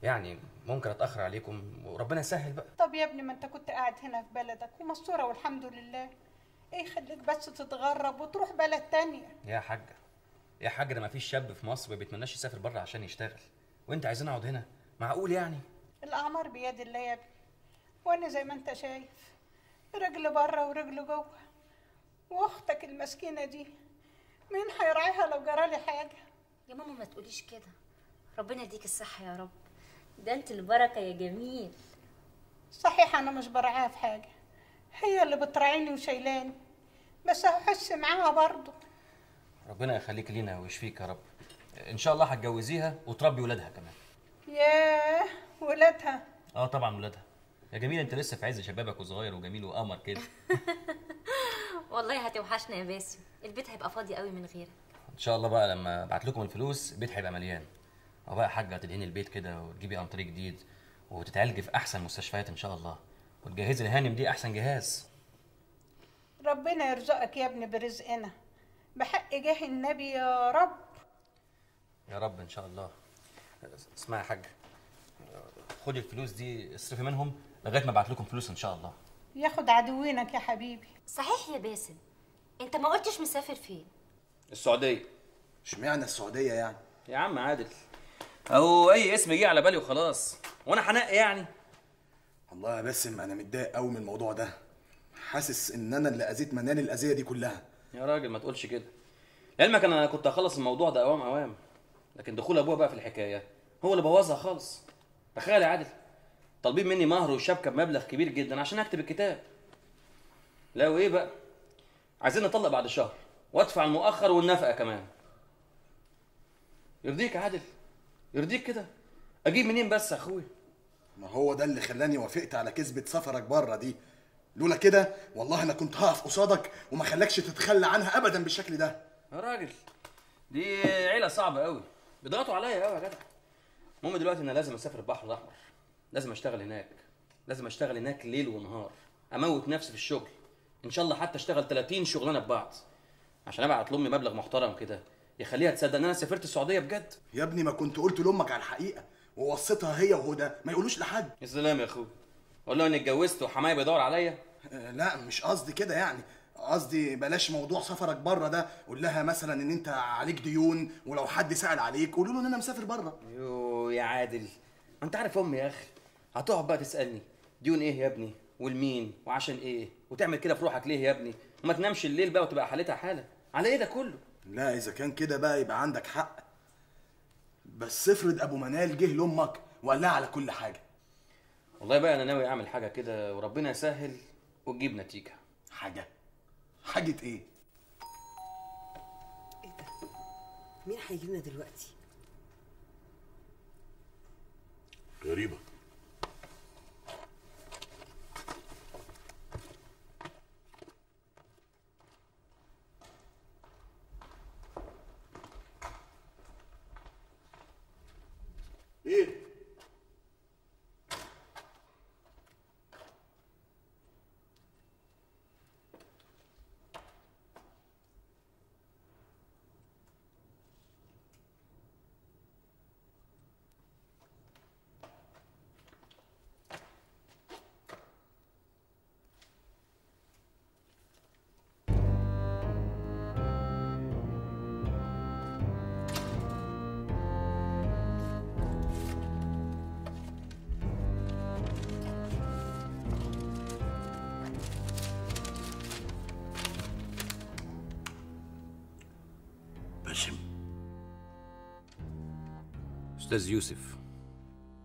يعني ممكن أتأخر عليكم وربنا يسهل بقى. طب يا ابني ما أنت كنت قاعد هنا في بلدك ومستورة والحمد لله. إيه خليك بس تتغرب وتروح بلد تانية؟ يا حاجة يا حاج ده ما فيش شاب في مصر ما بيتمناش يسافر بره عشان يشتغل. وأنت عايزين اقعد هنا؟ معقول يعني؟ الأعمار بيد الله يا ابني. وأنا زي ما أنت شايف رجل بره ورجل جوه. وأختك المسكينة دي مين هيراعيها لو جرالي حاجة؟ يا ماما ما تقوليش كده. ربنا يديك الصحة يا رب. ده أنت البركة يا جميل. صحيح أنا مش براعيها في حاجة. هي اللي بتراعيني وشايلاني. بس هحس معاها برضه. ربنا يخليك لينا ويشفيك يا رب. إن شاء الله هتجوزيها وتربي ولادها كمان. ياه ولادها. آه طبعا ولادها. يا جميل أنت لسه في عز شبابك وصغير وجميل وقمر كده. والله هتوحشنا يا باسم. البيت هيبقى فاضي قوي من غيرك. إن شاء الله بقى لما أبعت لكم الفلوس البيت هيبقى مليان. أو بقى حاجة تدهني البيت كده وتجيبي انتريه جديد وتتعالجي في أحسن مستشفيات إن شاء الله. وتجهزي الهانم دي أحسن جهاز. ربنا يرزقك يا ابني برزقنا. بحق جاه النبي يا رب. يا رب إن شاء الله. اسمعي يا حاج. خدي الفلوس دي اصرفي منهم لغاية ما ابعت لكم فلوس إن شاء الله. ياخد عدوينك يا حبيبي. صحيح يا باسم. أنت ما قلتش مسافر فين؟ السعودية. اشمعنى السعودية يعني؟ يا عم عادل. أهو أي اسم جه على بالي وخلاص. وأنا هنقي يعني. والله يا باسم أنا متضايق قوي من الموضوع ده. حاسس إن أنا اللي أذيت منال الأذية دي كلها. يا راجل ما تقولش كده. لعلمك أنا كنت هخلص الموضوع ده أوام أوام لكن دخول ابوها بقى في الحكاية هو اللي بوظها خالص. تخيل يا عادل طالبين مني مهر وشبكة بمبلغ كبير جدا عشان أكتب الكتاب. لا وإيه بقى؟ عايزين نطلق بعد شهر وأدفع المؤخر والنفقة كمان. يرضيك يا عادل؟ يرضيك كده؟ أجيب منين بس يا اخويا ما هو ده اللي خلاني وافقت على كذبة سفرك بره دي. لولا كده والله أنا كنت هقف قصادك وما خلاكش تتخلى عنها ابدا بالشكل ده. يا راجل دي عيلة صعبة قوي بيضغطوا عليا قوي يا جدع. المهم دلوقتي أنا لازم أسافر البحر الأحمر. لازم أشتغل هناك. لازم أشتغل هناك ليل ونهار. أموت نفسي في الشغل. إن شاء الله حتى أشتغل 30 شغلانة ببعض. عشان أبعت لأمي مبلغ محترم كده. يخليها تصدق إن أنا سافرت السعودية بجد. يا ابني ما كنت قلت لأمك على الحقيقة. ووصيتها هي وهدى. ما يقولوش لحد. يا سلام يا اخويا أقول له اني اتجوزت وحماية بيدور عليا. آه، لا مش قصدي كده يعني. قصدي بلاش موضوع سفرك بره ده. قول لها مثلا إن أنت عليك ديون ولو حد سأل عليك قولوا له إن أنا مسافر بره. يو يا عادل. أنت عارف أمي يا أخي؟ هتقعد بقى تسألني. ديون إيه يا ابني؟ والمين؟ وعشان إيه؟ وتعمل كده في روحك ليه يا ابني؟ وما تنامش الليل بقى وتبقى حالتها حالة. على إيه ده كله؟ لا إذا كان كده بقى يبقى عندك حق. بس افرض ابو منال جه لامك وقال على كل حاجة. والله بقى أنا ناوي اعمل حاجة كده وربنا يسهل وتجيب نتيجة. حاجة. حاجة إيه؟ مين هيجي لنا دلوقتي؟ غريبة. أستاذ يوسف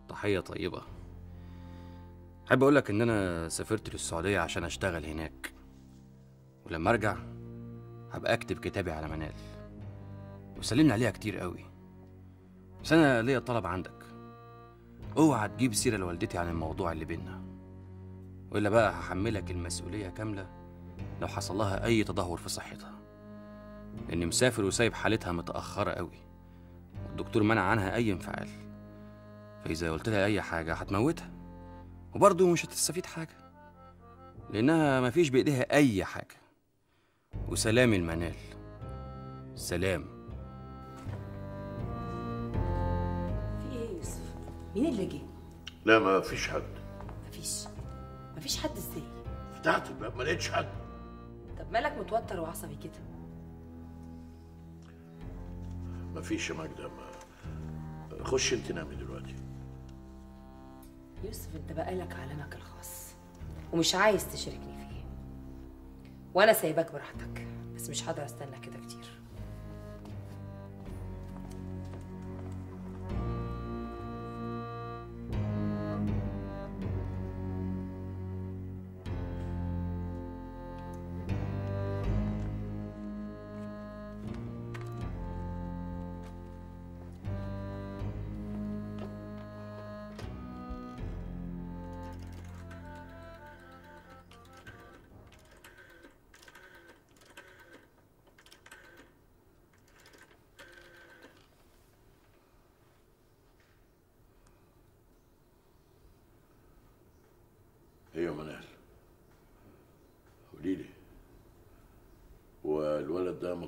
تحية طيبة. أحب أقول لك إن أنا سافرت للسعودية عشان أشتغل هناك. ولما أرجع هبقى أكتب كتابي على منال. وسلمنا عليها كتير قوي. بس أنا ليا طلب عندك. أوعى تجيب سيرة لوالدتي عن الموضوع اللي بينا وإلا بقى هحملك المسؤولية كاملة لو حصل لها أي تدهور في صحتها. لأني مسافر وسايب حالتها متأخرة قوي. والدكتور منع عنها أي انفعال. فإذا قلت لها أي حاجة هتموتها وبرضه مش هتستفيد حاجة لأنها مفيش بإيديها أي حاجة. وسلام المنال. سلام. في إيه يا يوسف؟ مين اللي جه؟ لا ما فيش حد. مفيش مفيش حد إزاي؟ فتحت الباب ما لقيتش حد. طب مالك متوتر وعصبي كده؟ ما فيش يا ماجدة ما خش انت نامي دلوقتي. يوسف انت بقالك عالمك الخاص ومش عايز تشاركني فيه. وأنا سايباك براحتك بس مش هقدر أستنى كده كتير.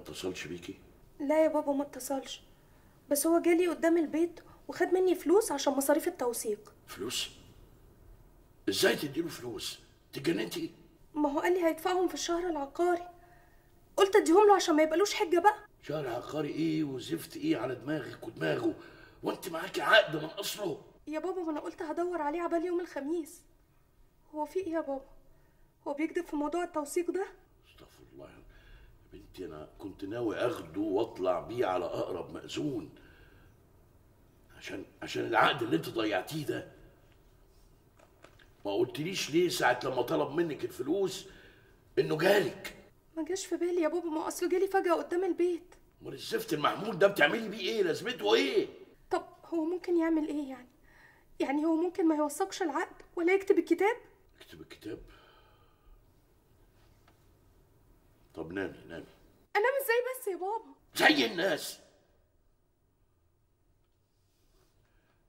اتصلش بيكي؟ لا يا بابا ما اتصلش. بس هو جالي قدام البيت وخد مني فلوس عشان مصاريف التوثيق. فلوس؟ إزاي تديله فلوس؟ تجننتي؟ ما هو قال لي هيدفعهم في الشهر العقاري. قلت اديهم له عشان ما يبقالوش حجة بقى. شهر عقاري إيه وزفت إيه على دماغك ودماغه؟ وانت معاكي عقد من اصله. يا بابا ما أنا قلت هدور عليه عبال يوم الخميس. هو في إيه يا بابا؟ هو بيكذب في موضوع التوثيق ده؟ استغفر الله يا بنتي أنا كنت ناوي أخده وأطلع بيه على أقرب مأذون. عشان عشان العقد اللي انت ضيعتيه ده. ما قلتليش ليه ساعة لما طلب منك الفلوس إنه جالك؟ ما جاش في بالي يا بابا ما اصله جالي فجأة قدام البيت. أمال الزفت المحمول ده بتعملي بيه إيه؟ لازمته إيه؟ طب هو ممكن يعمل إيه يعني؟ يعني هو ممكن ما يوثقش العقد ولا يكتب الكتاب؟ اكتب الكتاب؟ طب نامي نامي. أنام إزاي بس يا بابا؟ زي الناس.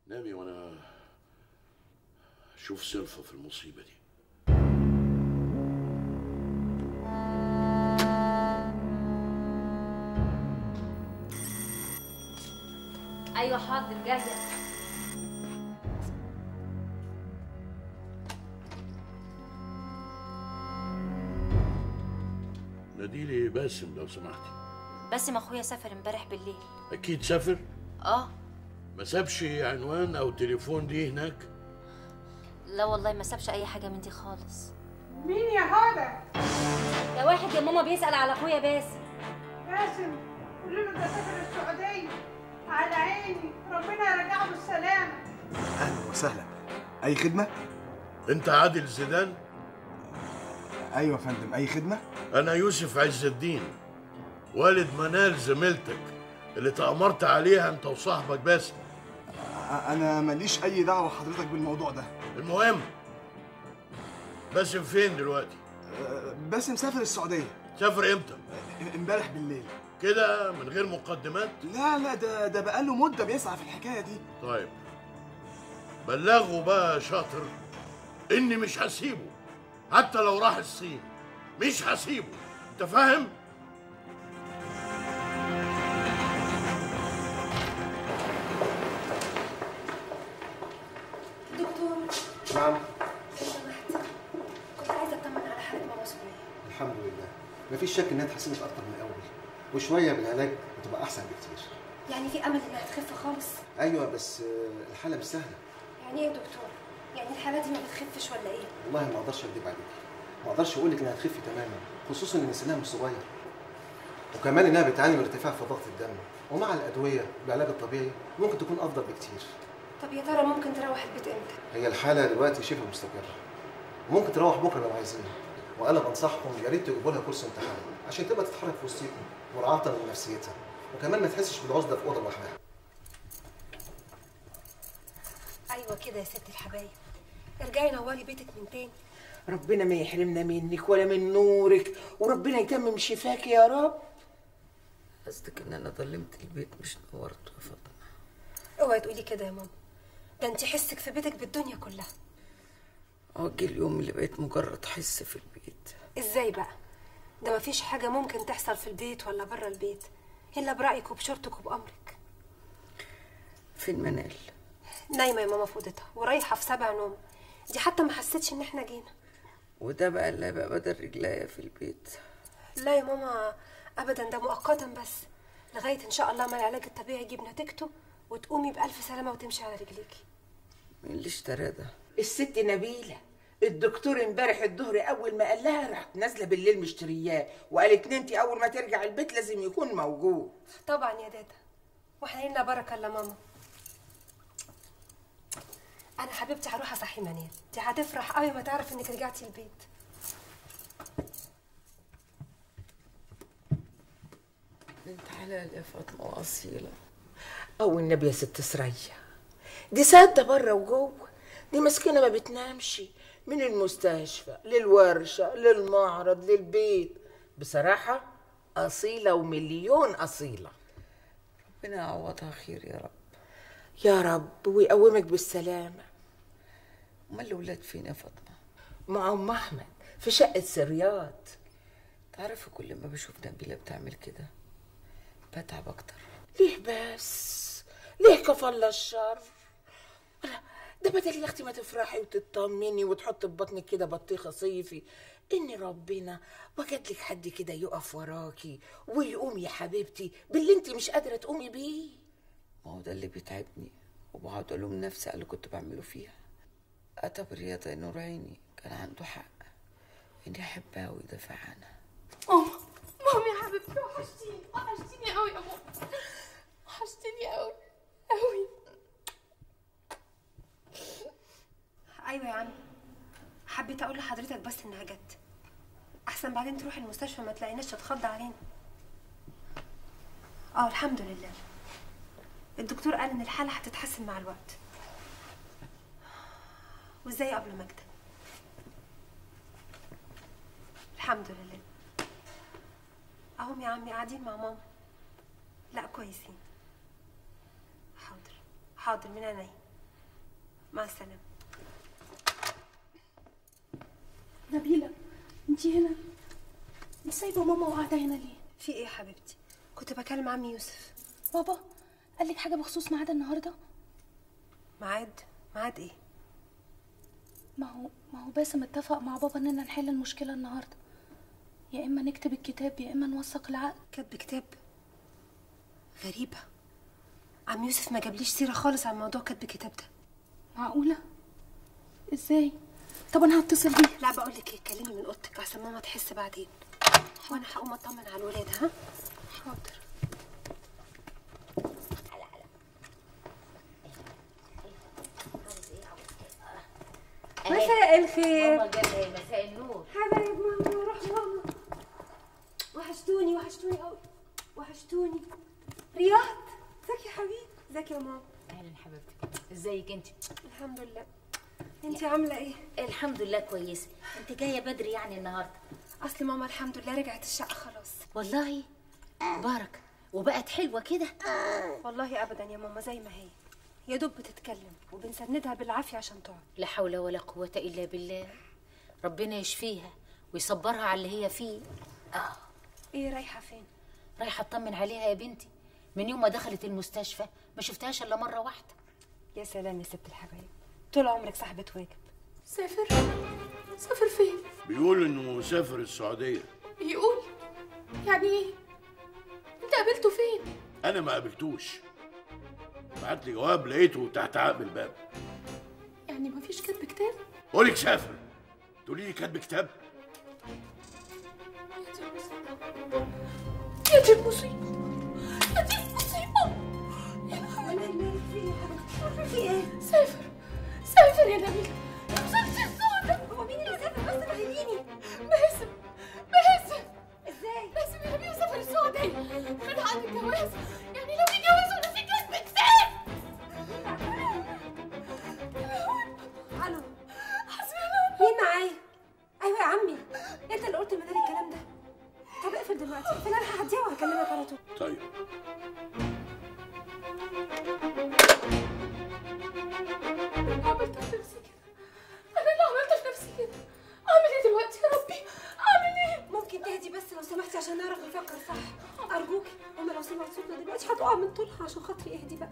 نامي وأنا أشوف سلفة في المصيبة دي. أيوه حاضر جاهزه ناديلي باسم لو سمحتي. باسم أخويا سافر امبارح بالليل. أكيد سافر؟ آه. ما سابش عنوان أو تليفون ليه هناك؟ لا والله ما سابش أي حاجة من دي خالص. مين يا هدى؟ ده واحد يا ماما بيسأل على أخويا باسم. باسم؟ قولوا له ده سافر السعودية. على عيني. ربنا يرجعه بالسلامة. أهلا وسهلا. أي خدمة؟ أنت عادل زيدان؟ أيوه يا فندم أي خدمة؟ أنا يوسف عز الدين والد منال زميلتك اللي تأمرت عليها أنت وصاحبك باسم أنا ماليش أي دعوة حضرتك بالموضوع ده. المهم باسم فين دلوقتي؟ باسم سافر السعودية. سافر إمتى؟ إمبارح بالليل. كده من غير مقدمات؟ لا لا ده ده بقاله مدة بيسعى في الحكاية دي. طيب بلغه بقى شاطر إني مش هسيبه. حتى لو راح الصين. مش هسيبه. انت فاهم؟ دكتور. نعم. لو سمحت كنت عايزة أطمن على حالة ماما سوريا الحمد لله. مفيش شك إنها اتحسنت أكتر من الأول. وشوية بالعلاج بتبقى أحسن بكتير. يعني في أمل إنها تخف خالص؟ أيوه بس الحالة مش سهلة. يعني إيه يا دكتور؟ يعني الحالة دي ما بتخفش ولا إيه؟ والله ما أقدرش اكذب عليك. ما أقدرش أقول لك إنها تخفي تماما خصوصا إن سنها مش صغير. وكمان إنها بتعاني من ارتفاع في ضغط الدم. ومع الأدوية والعلاج الطبيعي ممكن تكون أفضل بكتير. طب يا ترى ممكن تروح البيت إمتى؟ هي الحالة دلوقتي شبه مستقرة. وممكن تروح بكرة لو عايزين. وأنا بنصحكم يا ريت تجيبوا لها كرسي امتحان عشان تبقى تتحرك في وسطيكم مراعاة لنفسيتها. وكمان ما تحسش بالعزلة في أوضة لوحدها. أيوه كده يا ست الحبايب. ارجعي نوري بيتك من تاني. ربنا ما يحرمنا منك ولا من نورك وربنا يتمم شفاك يا رب. قصدك إن أنا ظلمت البيت مش نورته يا فاطمة؟ اوعي تقولي كده يا ماما. ده انت حسك في بيتك بالدنيا كلها. آه جه اليوم اللي بقيت مجرد حس في البيت. إزاي بقى؟ ده مفيش حاجة ممكن تحصل في البيت ولا بره البيت إلا برأيك وبشورتك وبأمرك. فين منال؟ نايمة يا ماما في أوضتها ورايحة في سبع نوم. دي حتى ما حسيتش إن إحنا جينا. وده بقى اللي هيبقى بدل رجليا في البيت. لا يا ماما ابدا ده مؤقتا بس. لغاية إن شاء الله ما العلاج الطبيعي يجيب نتيجته وتقومي بألف سلامة وتمشي على رجليكي مين اللي اشترى ده. الست نبيلة الدكتور امبارح الظهر أول ما قال لها راحت نازلة بالليل مشترياه وقالت ان انت أول ما ترجع البيت لازم يكون موجود. طبعا يا دادا. وإحنا لنا بركة الا ماما. أنا حبيبتي هروح أصحي منال دي هتفرح قوي ما تعرف إنك رجعتي البيت. بنت حلال يا فاطمة وأصيلة. أو النبي يا ست سرية. دي سادة بره وجوه. دي مسكينة ما بتنامش. من المستشفى للورشة للمعرض للبيت. بصراحة أصيلة ومليون أصيلة. ربنا يعوضها خير يا رب. يا رب ويقومك بالسلامة. امال الأولاد فين يا فاطمه مع أم أحمد في شقة سريات. تعرفي كل ما بشوف نبيله بتعمل كده بتعب أكتر. ليه بس؟ ليه كفل الشر؟ ده بدل يا أختي ما تفرحي وتطمني وتحط في بطنك كده بطيخه صيفي. ان ربنا وجد لك حد كده يقف وراكي ويقوم يا حبيبتي باللي انت مش قادرة تقومي بيه؟ ما هو ده اللي بيتعبني وبقعد ألوم نفسي على اللي كنت بعمله فيها. رياض نور عيني كان عنده حق. إني احبها ويدافع عنها ماما ماما يا حبيبتي وحشتيني وحشتيني قوي يا ماما. وحشتيني قوي قوي أيوه يا عم حبيت أقول لحضرتك بس إنها جت. أحسن بعدين تروح المستشفى ما تلاقيناش تتخض علينا. آه الحمد لله. الدكتور قال إن الحالة هتتحسن مع الوقت. وازاي قبل ماجده الحمد لله. اهم يا عمي قاعدين مع ماما. لا كويسين. حاضر. حاضر من عينيا. مع السلامة. نبيلة انتي هنا؟ انت سايبة ماما وقاعدة هنا ليه؟ في إيه يا حبيبتي؟ كنت بكلم عمي يوسف. بابا قال لك حاجة بخصوص ميعاد النهاردة؟ ميعاد؟ ميعاد إيه؟ ما هو ما هو باسم اتفق مع بابا إننا نحل المشكلة النهاردة. يا إما نكتب الكتاب يا إما نوثق العقد كتب كتاب غريبة. عم يوسف ما جابليش سيرة خالص عن موضوع كتب الكتاب ده. معقولة؟ إزاي؟ طب أنا هتصل بيه. لا بقول لك إيه كلمي من اوضتك عشان ماما تحس بعدين. وأنا هقوم أطمن على الولاد ها؟ حاضر. مساء الخير. ماما جاية مساء النور. حبايب ماما روح ماما. وحشتوني وحشتوني قوي وحشتوني. رياض ازيك يا حبيبي ازيك يا ماما؟ أهلا حبيبتي. ازيك انت الحمد لله. انت عاملة إيه؟ الحمد لله كويسه انت جاية بدري يعني النهارده. أصل ماما الحمد لله رجعت الشقة خلاص. والله بارك وبقت حلوة كده. والله ابدا يا ماما زي ما هي. يا دوب بتتكلم وبنسندها بالعافية عشان تقعد لا حول ولا قوة إلا بالله. ربنا يشفيها ويصبرها على اللي هي فيه. آه. إيه رايحة فين؟ رايحة أطمن عليها يا بنتي. من يوم ما دخلت المستشفى ما شفتهاش إلا مرة واحدة. يا سلام يا ست الحبايب. طول عمرك صاحبة واجب. سافر. سافر فين؟ بيقول إنه سافر السعودية. بيقول يعني إيه؟ أنت قابلته فين؟ أنا ما قابلتوش. بعت لي جواب لقيته تحت عقب الباب. يعني مفيش كتب كتاب؟ قولك سافر. تقولي لي كاتب كتاب؟ يا دي المصيبة يا دي المصيبة يا نهار في إيه؟ سافر. سافر يا نبيل. يا مسلسل السوداء هو مين اللي سافر؟ بس فهميني باسم باسم إزاي؟ باسم يا نبيل. سافر السعودية. خد عقد الجواز يعني لو مين معايا؟ أيوه يا عمي. أنت اللي قلت لمدام الكلام ده. طب اقفل دلوقتي. اقفل أنا هعديها وهكلمك على طول. طيب. أنا عملت في نفسي كده. أنا اللي عملت في نفسي كده. أعمل إيه دلوقتي يا ربي؟ أعمل إيه؟ ممكن تهدي بس لو سمحتي عشان نعرف نفكر صح. أرجوكي. هما لو سمعت صوتنا دلوقتي هتقع من طولها عشان خاطري اهدي بقى.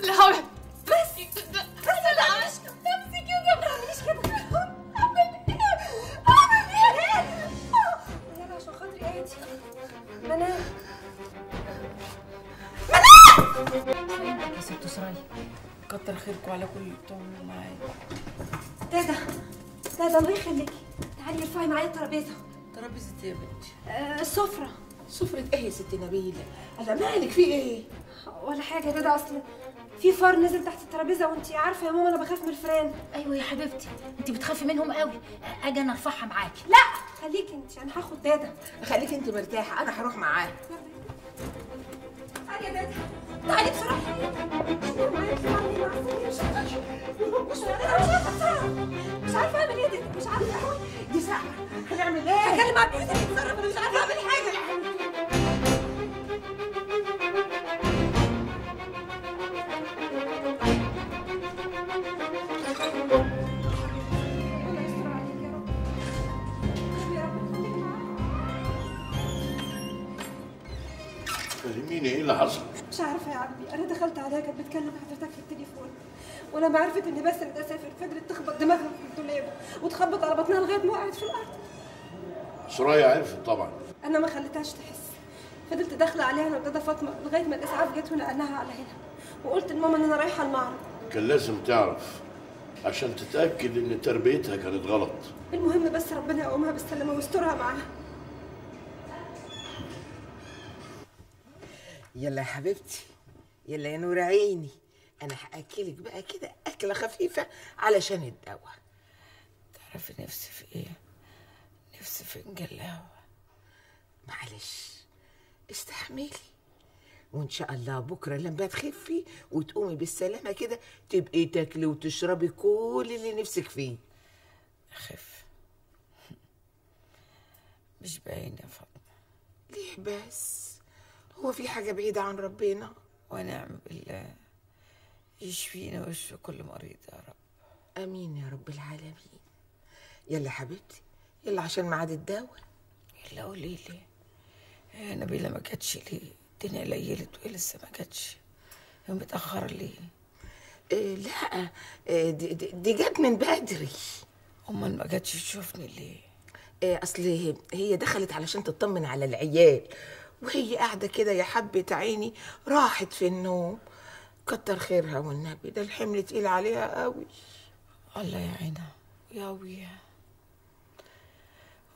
لا حول. بس. بس. أنا عملت في نفسي كده. ما تعمليش كده. إيه إيه كتر خيركم على كل بتعملوه معايا دادا دادا الله يخليكي تعالي ارفعي معايا الترابيزه ترابيزه إيه يا بنتي آه السفره سفرة إيه يا ست نبيلة؟ أنا مالك في إيه؟ ولا حاجة يا دادا اصل في فار نزل تحت الترابيزة وانتي عارفة يا ماما أنا بخاف من الفئران أيوه يا حبيبتي انت بتخافي منهم قوي. أجي أنا أرفعها معاكي. لا خليكي انت أنا هاخد دادا خليك انت مرتاحة أنا هروح معاه تعالي يا دادا تعالي بسرعة. مش عارفة مش عارفه أعمل إيه دادا مش عارفة قوي دي ساعة هنعمل إيه؟ هكلم عبد العزيز يتصرف أنا مش عارفة أعمل حاجة. فهميني إيه اللي حصل؟ مش عارفة يا عمي. أنا دخلت عليها كانت بتكلم حضرتك في التليفون. ولما عرفت إن باسل ده سافر فضلت تخبط دماغها في الدولاب وتخبط على بطنها لغاية ما وقعت في الأرض. سرايا عرفت طبعا. أنا ما خليتهاش تحس. فضلت داخلة عليها أنا ودادا فاطمة لغاية ما الإسعاف جت ونقلناها على هنا. وقلت لماما إن أنا رايحة المعرض. كان لازم تعرف عشان تتأكد إن تربيتها كانت غلط. المهم بس ربنا يقومها بالسلامة ويسترها معاها. يلا يا حبيبتي يلا يا نور عيني. أنا هأكلك بقى كده أكلة خفيفة علشان الدواء. تعرفي نفسي في إيه؟ نفسي في فنجان قهوه معلش استحملي. وإن شاء الله بكرة لما تخفي وتقومي بالسلامة كده تبقي تاكلي وتشربي كل اللي نفسك فيه. أخف. مش باين يا فاطمة. ليه بس؟ هو في حاجة بعيدة عن ربنا. ونعم بالله. يشفينا ويشفي كل مريض يا رب. آمين يا رب العالمين. يلا حبيبتي يلا عشان ميعاد الدواء. يلا قولي لي يا نبيلة ما جاتش ليه؟ الدنيا ليلت وهي لسه ما جاتش. هي متأخرة ليه إيه لا إيه دي, دي, دي جت من بدري. أمال ما جاتش تشوفني ليه إيه أصل هي دخلت علشان تطمن على العيال. وهي قاعدة كده يا حبة عيني راحت في النوم. كتر خيرها والنبي ده الحمل تقيل عليها قوي. الله يا عينها يا ويا.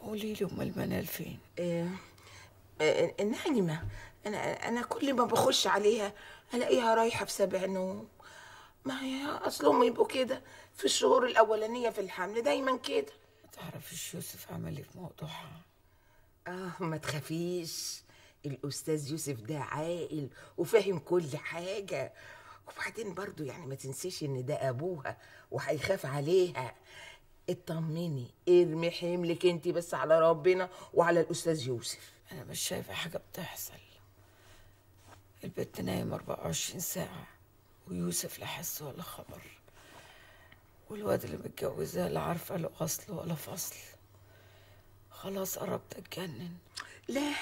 قولي لي أمال منال فين؟ إيه إيه نايمة أنا أنا كل ما بخش عليها ألاقيها رايحة في سبع نوم. ما هي اصلهم يبقوا كده في الشهور الأولانية في الحمل دايما كده. ما تعرفيش يوسف عمل إيه في موضوعها آه ما تخافيش. الأستاذ يوسف ده عاقل وفاهم كل حاجة. وبعدين برضو يعني ما تنسيش إن ده أبوها وهيخاف عليها. اطمني ارمي حملك انت بس على ربنا وعلى الأستاذ يوسف. أنا مش شايفة حاجة بتحصل. البت نايم 24 ساعة ويوسف لا حس ولا خبر. والواد اللي متجوزاه لا عارفه له أصل ولا فصل. خلاص قربت أتجنن. لا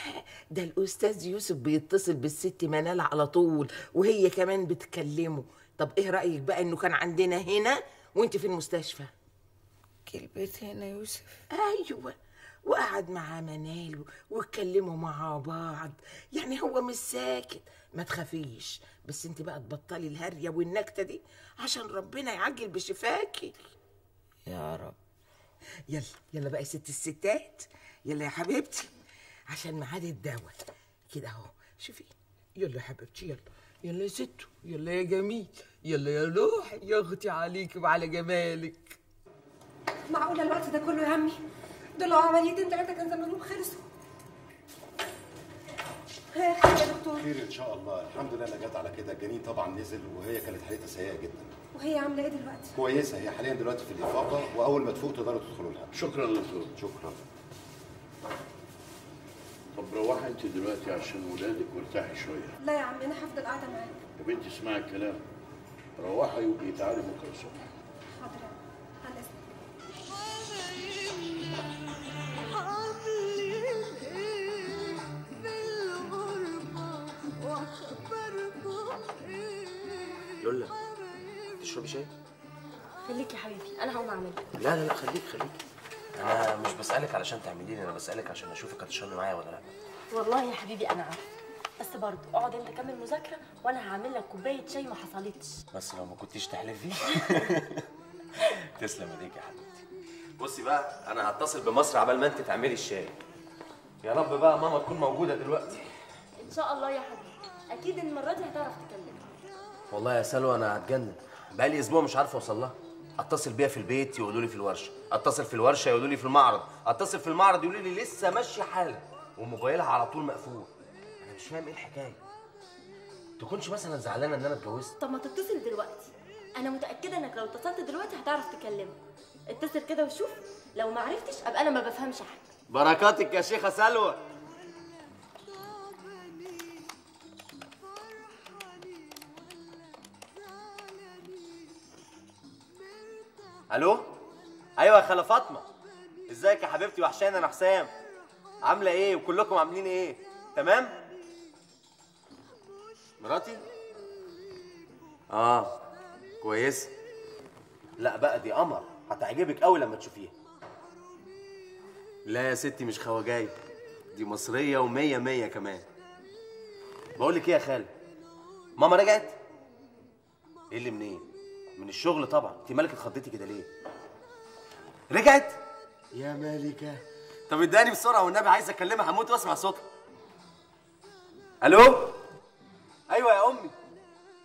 ده الأستاذ يوسف بيتصل بالست منال على طول وهي كمان بتكلمه. طب إيه رأيك بقى إنه كان عندنا هنا وأنت في المستشفى؟ البيت هنا يوسف. أيوه وقعد مع منال واتكلموا مع بعض. يعني هو مش ساكت. ما تخافيش بس انت بقى تبطلي الهرية والنكتة دي عشان ربنا يعجل بشفاكي. يا رب. يلا يلا بقى يا ست الستات يلا يا حبيبتي عشان ميعاد الدواء كده اهو شوفي. يلا يا حبيبتي يلا. يلا يا ستو يلا يا جميل يلا يا روحي يا أختي عليكي وعلى جمالك. معقولة الوقت ده كله يا عمي؟ دول لو عمليتين ثلاثة كان زمانهم خلصوا. خير يا دكتور. خير إن شاء الله. الحمد لله أنا جت على كده. الجنين طبعا نزل وهي كانت حالتها سيئة جدا. وهي عاملة إيه دلوقتي؟ كويسة. هي حاليا دلوقتي في الإفاقة وأول ما تفوق تقدروا تدخلوا لها. شكرا دكتور. شكرا. طب روحي أنت دلوقتي عشان ولادك وارتاحي شوية. لا يا عمي أنا هفضل قاعدة معاك. يا بنتي اسمعي الكلام. روحي وابقي تعالي بكرة الصبح. شاي؟ خليك يا حبيبي أنا هقوم أعمل. لا لا لا خليك خليك. أنا مش بسألك علشان تعملي لي أنا بسألك عشان أشوفك هتشربي معايا ولا لأ. والله يا حبيبي أنا عارفة. بس برضه اقعد أنت كمل مذاكرة وأنا هعمل لك كوباية شاي ما حصلتش. بس لو ما كنتيش تحلفي تسلم ايديك يا حبيبتي. بصي بقى أنا هتصل بمصر عبال ما أنت تعملي الشاي. يا رب بقى ماما تكون موجودة دلوقتي. إن شاء الله يا حبيبي. أكيد المره دي هتعرف تكلمها والله يا سلوى أنا هتجنن. بقالي أسبوع مش عارف أوصل لها. أتصل بيها في البيت يقولوا لي في الورشة. أتصل في الورشة يقولوا لي في المعرض. أتصل في المعرض يقولوا لي لسه ماشية حالا. وموبايلها على طول مقفول. أنا مش فاهم إيه الحكاية. تكونش مثلا زعلانة إن أنا اتجوزت؟ طب ما تتصل دلوقتي. أنا متأكدة إنك لو اتصلت دلوقتي هتعرف تكلمها اتصل كده وشوف. لو ما عرفتش أبقى أنا ما بفهمش حاجة. بركاتك يا شيخة سلوى. ألو؟ أيوه يا خاله فاطمه. ازيك يا حبيبتي وحشاني أنا حسام. عامله إيه؟ وكلكم عاملين إيه؟ تمام؟ مراتي؟ آه كويس. لا بقى دي قمر. هتعجبك قوي لما تشوفيها. لا يا ستي مش خواجاي. دي مصرية ومية مية كمان. بقول لك إيه يا خالد ماما رجعت؟ إيه اللي منين؟ من الشغل طبعا. انت مالك اتخضيتي كده ليه؟ رجعت؟ يا مالكة طب اداني بسرعة والنبي عايز أكلمها هموت وأسمع صوتها. ألو؟ أيوه يا أمي.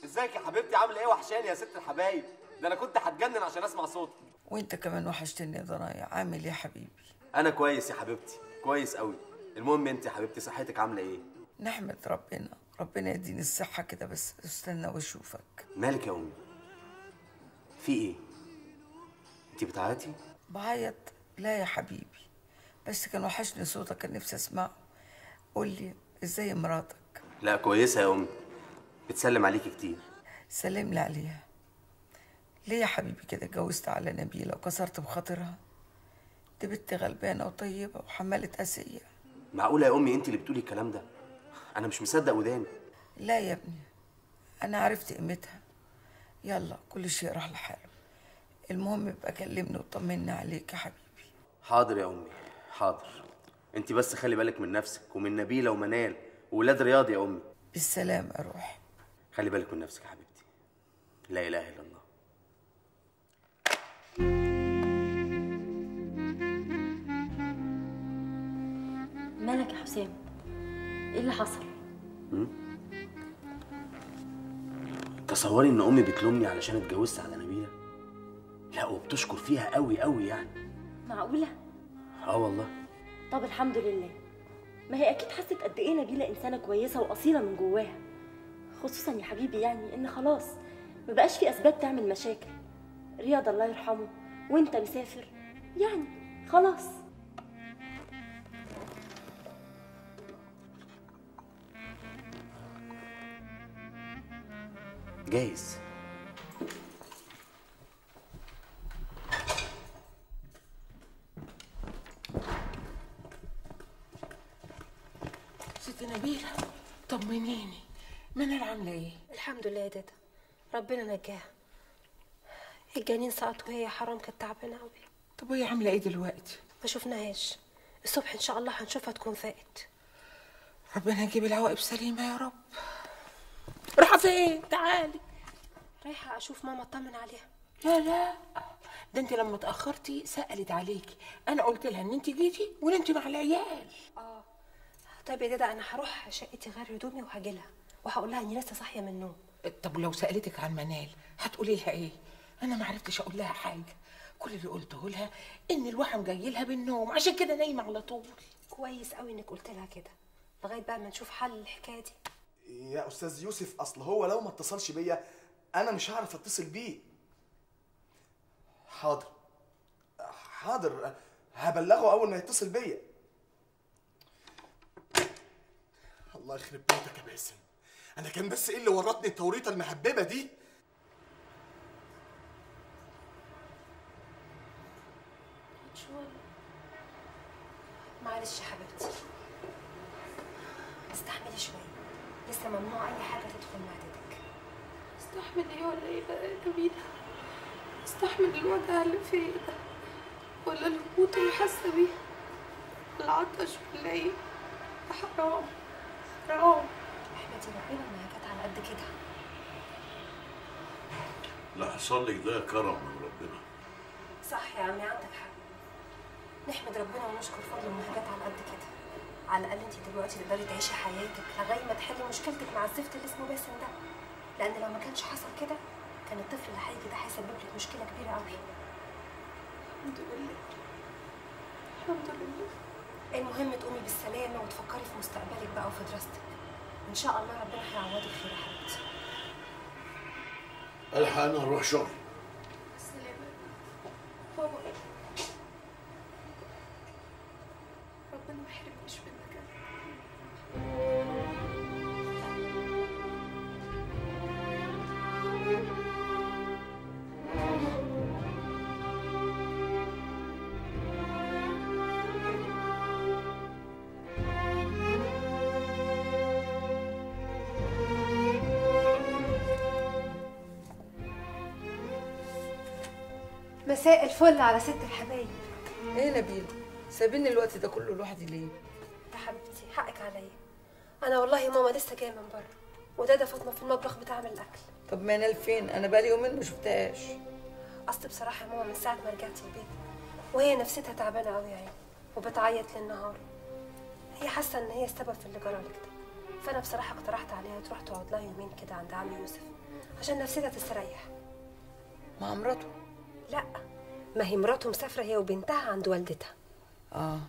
إزيك يا حبيبتي؟ عاملة إيه؟ وحشاني يا ست الحبايب. ده أنا كنت هتجنن عشان أسمع صوتك وأنت كمان وحشتني يا ضنايا عامل إيه يا حبيبي؟ أنا كويس يا حبيبتي. كويس قوي المهم انت يا حبيبتي صحتك عاملة إيه؟ نحمد ربنا. ربنا يديني الصحة كده بس. استنى وأشوفك. مالك يا أمي؟ في إيه؟ أنت بتعيطي؟ بعيط لا يا حبيبي بس كان وحشني صوتك كان نفسي أسمعه. قول لي إزاي مراتك؟ لا كويسة يا أمي. بتسلم عليكي كتير. سلم لي عليها. ليه يا حبيبي كده اتجوزت على نبيلة وكسرت بخاطرها؟ دي بنت غلبانة وطيبة وحمالة أسية معقولة يا أمي أنت اللي بتقولي الكلام ده؟ أنا مش مصدق وداني. لا يا ابني أنا عرفت قيمتها. يلا كل شيء راح لحاله. المهم يبقى كلمني وطمني عليك يا حبيبي. حاضر يا أمي حاضر. أنت بس خلي بالك من نفسك ومن نبيلة ومنال وولاد رياض يا أمي. بالسلامة يا روحي. خلي بالك من نفسك يا حبيبتي. لا إله إلا الله. مالك يا حسام؟ إيه اللي حصل؟ م? تصوري إن أمي بتلومني علشان اتجوزت على نبيلة؟ لا وبتشكر فيها قوي قوي يعني. معقولة؟ آه والله. طب الحمد لله. ما هي أكيد حست قد إيه نبيلة إنسانة كويسة وأصيلة من جواها. خصوصا يا حبيبي يعني إن خلاص ما بقاش في أسباب تعمل مشاكل. رياض الله يرحمه وأنت مسافر يعني خلاص. جايز. ست نبيلة طمنيني. منال عاملة إيه؟ الحمد لله يا دادا. ربنا نجاها الجنين سقط وهي حرام كانت تعبانة قوي طب وهي عاملة إيه دلوقتي؟ ما شفناهاش. الصبح إن شاء الله هنشوفها تكون فاقت. ربنا يجيب العواقب سليمة يا رب. رايحة فين؟ تعالي. رايحة أشوف ماما اطمن عليها. لا لا. ده انت لما اتأخرتي سألت عليكي أنا قلت لها إن انت جيتي وإن انت مع العيال. آه. طيب يا دادا أنا هروح شقتي غير هدومي وهاجي لها. وهقول لها إني لسه صاحية من النوم. طب لو سألتك عن منال هتقولي لها إيه؟ أنا ما عرفتش أقول لها حاجة. كل اللي قلته لها إن الوحم جاي لها بالنوم. عشان كده نايمة على طول. كويس قوي إنك قلت لها كده. لغاية بقى ما نشوف حل الحكاية دي. يا أستاذ يوسف أصل هو لو ما اتصلش بيا أنا مش هعرف أتصل بيه. حاضر. حاضر. هبلغه أول ما يتصل بيا. الله يخرب بيتك يا باسم. أنا كان بس إيه اللي ورطني التوريطة المهببة دي؟ معلش يا حبيبتي. استحملي شوية. لسه ممنوع أي حاجة تدخل معدتك. استحمل إيه ولا إيه بقى يا جميلة. استحمل الوجع اللي فيا ده ولا الهبوط اللي حاسة بيه. العطش ولا إيه ده حرام. حرام. تحمدي ربنا انها جت على قد كده. اللي حصل لك ده كرم من ربنا. صح يا عمي عندك حق. نحمد ربنا ونشكر فضله إنها جت على قد كده. على الاقل أنت دلوقتي تقدري تعيشي حياتك لغايه ما تحلي مشكلتك مع الزفت اللي اسمه باسم ده. لأن لو ما كانش حصل كده كان الطفل اللي هيجي ده هيسبب لك مشكلة كبيرة قوي الحمد لله. الحمد لله. المهم تقومي بالسلامة وتفكري في مستقبلك بقى وفي دراستك. إن شاء الله ربنا هيعوضك خير يا حبيبتي. الحق أنا أروح شغل. السلامة. بابا. مساء الفل على ست الحبايب. إيه نبيل؟ سايبيني الوقت ده كله لوحدي ليه؟ يا حبيبتي حقك عليا. أنا والله ماما لسه جاية من بره ودادا فاطمة في المطبخ بتعمل الاكل طب منال فين؟ أنا بقالي يومين ما شفتهاش. أصل بصراحة يا ماما من ساعة ما رجعت البيت وهي نفسيتها تعبانة قوي يعني وبتعيط للنهار. هي حاسة إن هي السبب في اللي جرالك ده. فأنا بصراحة اقترحت عليها تروح تقعد لها يومين كده عند عم يوسف عشان نفسيتها تستريح. مع مراته؟ لا ما هي مراته مسافرة هي وبنتها عند والدتها. آه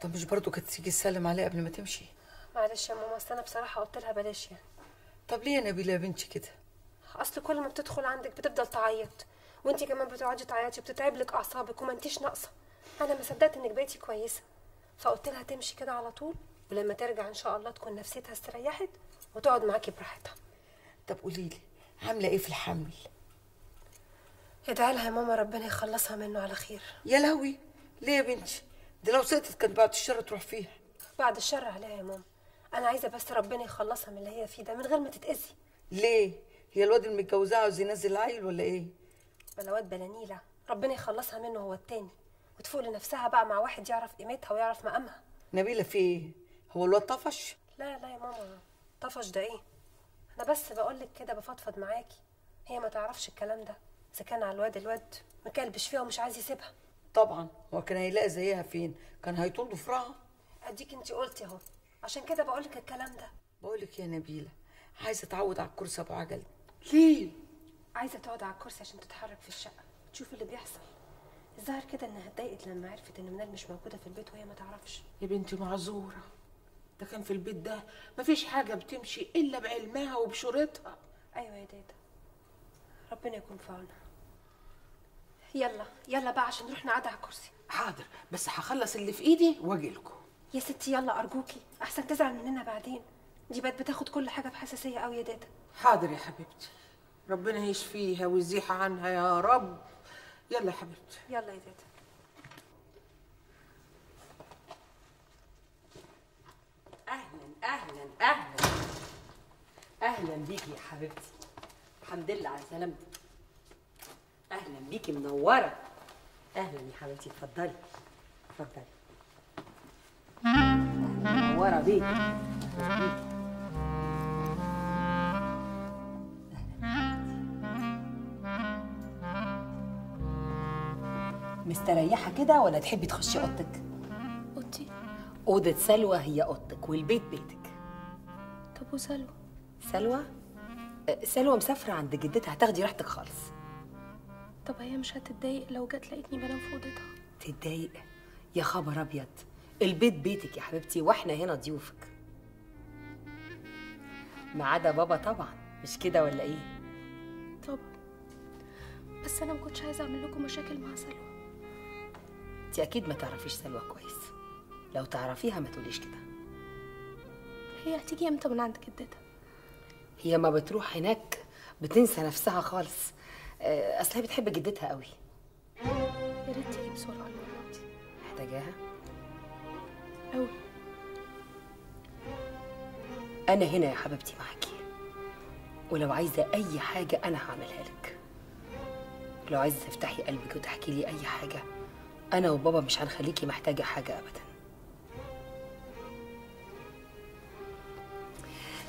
طب مش برضه كانت تيجي تسلم عليها قبل ما تمشي؟ معلش يا ماما أنا بصراحة قلت لها بلاش يعني. طب ليه يا نبيلة يا بنتي كده؟ أصل كل ما بتدخل عندك بتفضل تعيط وأنتي كمان بتقعدي تعيطي بتتعب لك أعصابك وما أنتيش ناقصة. أنا ما صدقت إنك بقيتي كويسة. فقلت لها تمشي كده على طول ولما ترجع إن شاء الله تكون نفسيتها استريحت وتقعد معاكي براحتها. طب قولي لي عاملة إيه في الحمل؟ ادعي لها يا ماما ربنا يخلصها منه على خير. يا لهوي ليه يا بنتي؟ دي لو سقطت كان بعد الشر تروح فيها. بعد الشر عليها يا ماما. أنا عايزة بس ربنا يخلصها من اللي هي فيه ده من غير ما تتأذي. ليه؟ هي الواد اللي متجوزاه عاوز ينزل العيل ولا إيه؟ بلوات بلانيلة ربنا يخلصها منه هو التاني. وتفوق لنفسها بقى مع واحد يعرف قيمتها ويعرف مقامها. نبيلة في إيه؟ هو الواد طفش؟ لا لا يا ماما. طفش ده إيه؟ أنا بس بقولك كده بفضفض معاكي. هي ما تعرفش الكلام ده. إذا كان على الواد الواد مكلبش فيها ومش عايز يسيبها. طبعا. هو كان هيلاقي زيها فين؟ كان هيطول ضفرها أديك أنت قلتي أهو. عشان كده بقولك الكلام ده. بقولك يا نبيلة عايزة اتعود على الكرسي أبو عجل. ليه؟ عايزة تقعد على الكرسي عشان تتحرك في الشقة. تشوف اللي بيحصل. الظاهر كده إنها اتضايقت لما عرفت إن منال مش موجودة في البيت وهي ما تعرفش. يا بنتي معذورة. ده كان في البيت ده مفيش حاجة بتمشي إلا بعلمها وبشورتها. أيوه يا دادا. ربنا يكون في عونها. يلا يلا بقى عشان نروح نقعد على الكرسي. حاضر بس هخلص اللي في إيدي وأجيلكوا يا ستي يلا أرجوكي أحسن تزعل مننا بعدين. دي بقت بتاخد كل حاجة بحساسية قوي يا دادا. حاضر يا حبيبتي. ربنا يشفيها ويزيح عنها يا رب. يلا يا حبيبتي. يلا يا دادا. أهلا أهلا أهلا. أهلا بيكي يا حبيبتي. الحمد لله على سلامتك. أهلا بيكي منورة. أهلا يا حبيبتي اتفضلي اتفضلي. منورة بيكي. مستريحة كده ولا تحبي تخشي أوضتك؟ أوضتي. أوضة سلوى هي أوضتك والبيت بيتك. طب وسلوى؟ سلوى؟ أه، سلوى مسافرة عند جدتها هتاخدي راحتك خالص. طب هي مش هتتضايق لو جت لقيتني بنام في أوضتها؟ تتضايق؟ يا خبر أبيض. البيت بيتك يا حبيبتي وإحنا هنا ضيوفك. ما عدا بابا طبعا. مش كده ولا إيه؟ طبعا. بس أنا ما كنتش عايزة أعمل لكم مشاكل مع سلوى. انت أكيد ما تعرفيش سلوى كويس. لو تعرفيها ما تقوليش كده. هي هتيجي إمتى من عند جدتها هي ما بتروح هناك بتنسى نفسها خالص. أصل هي بتحب جدتها قوي. يا ريت تيجي بسرعة. المره دي محتاجاها؟ قوي أنا هنا يا حبيبتي معاكي. ولو عايزة أي حاجة أنا هعملها لك. لو عايزة تفتحي قلبك وتحكي لي أي حاجة أنا وبابا مش هنخليكي محتاجة حاجة ابدا.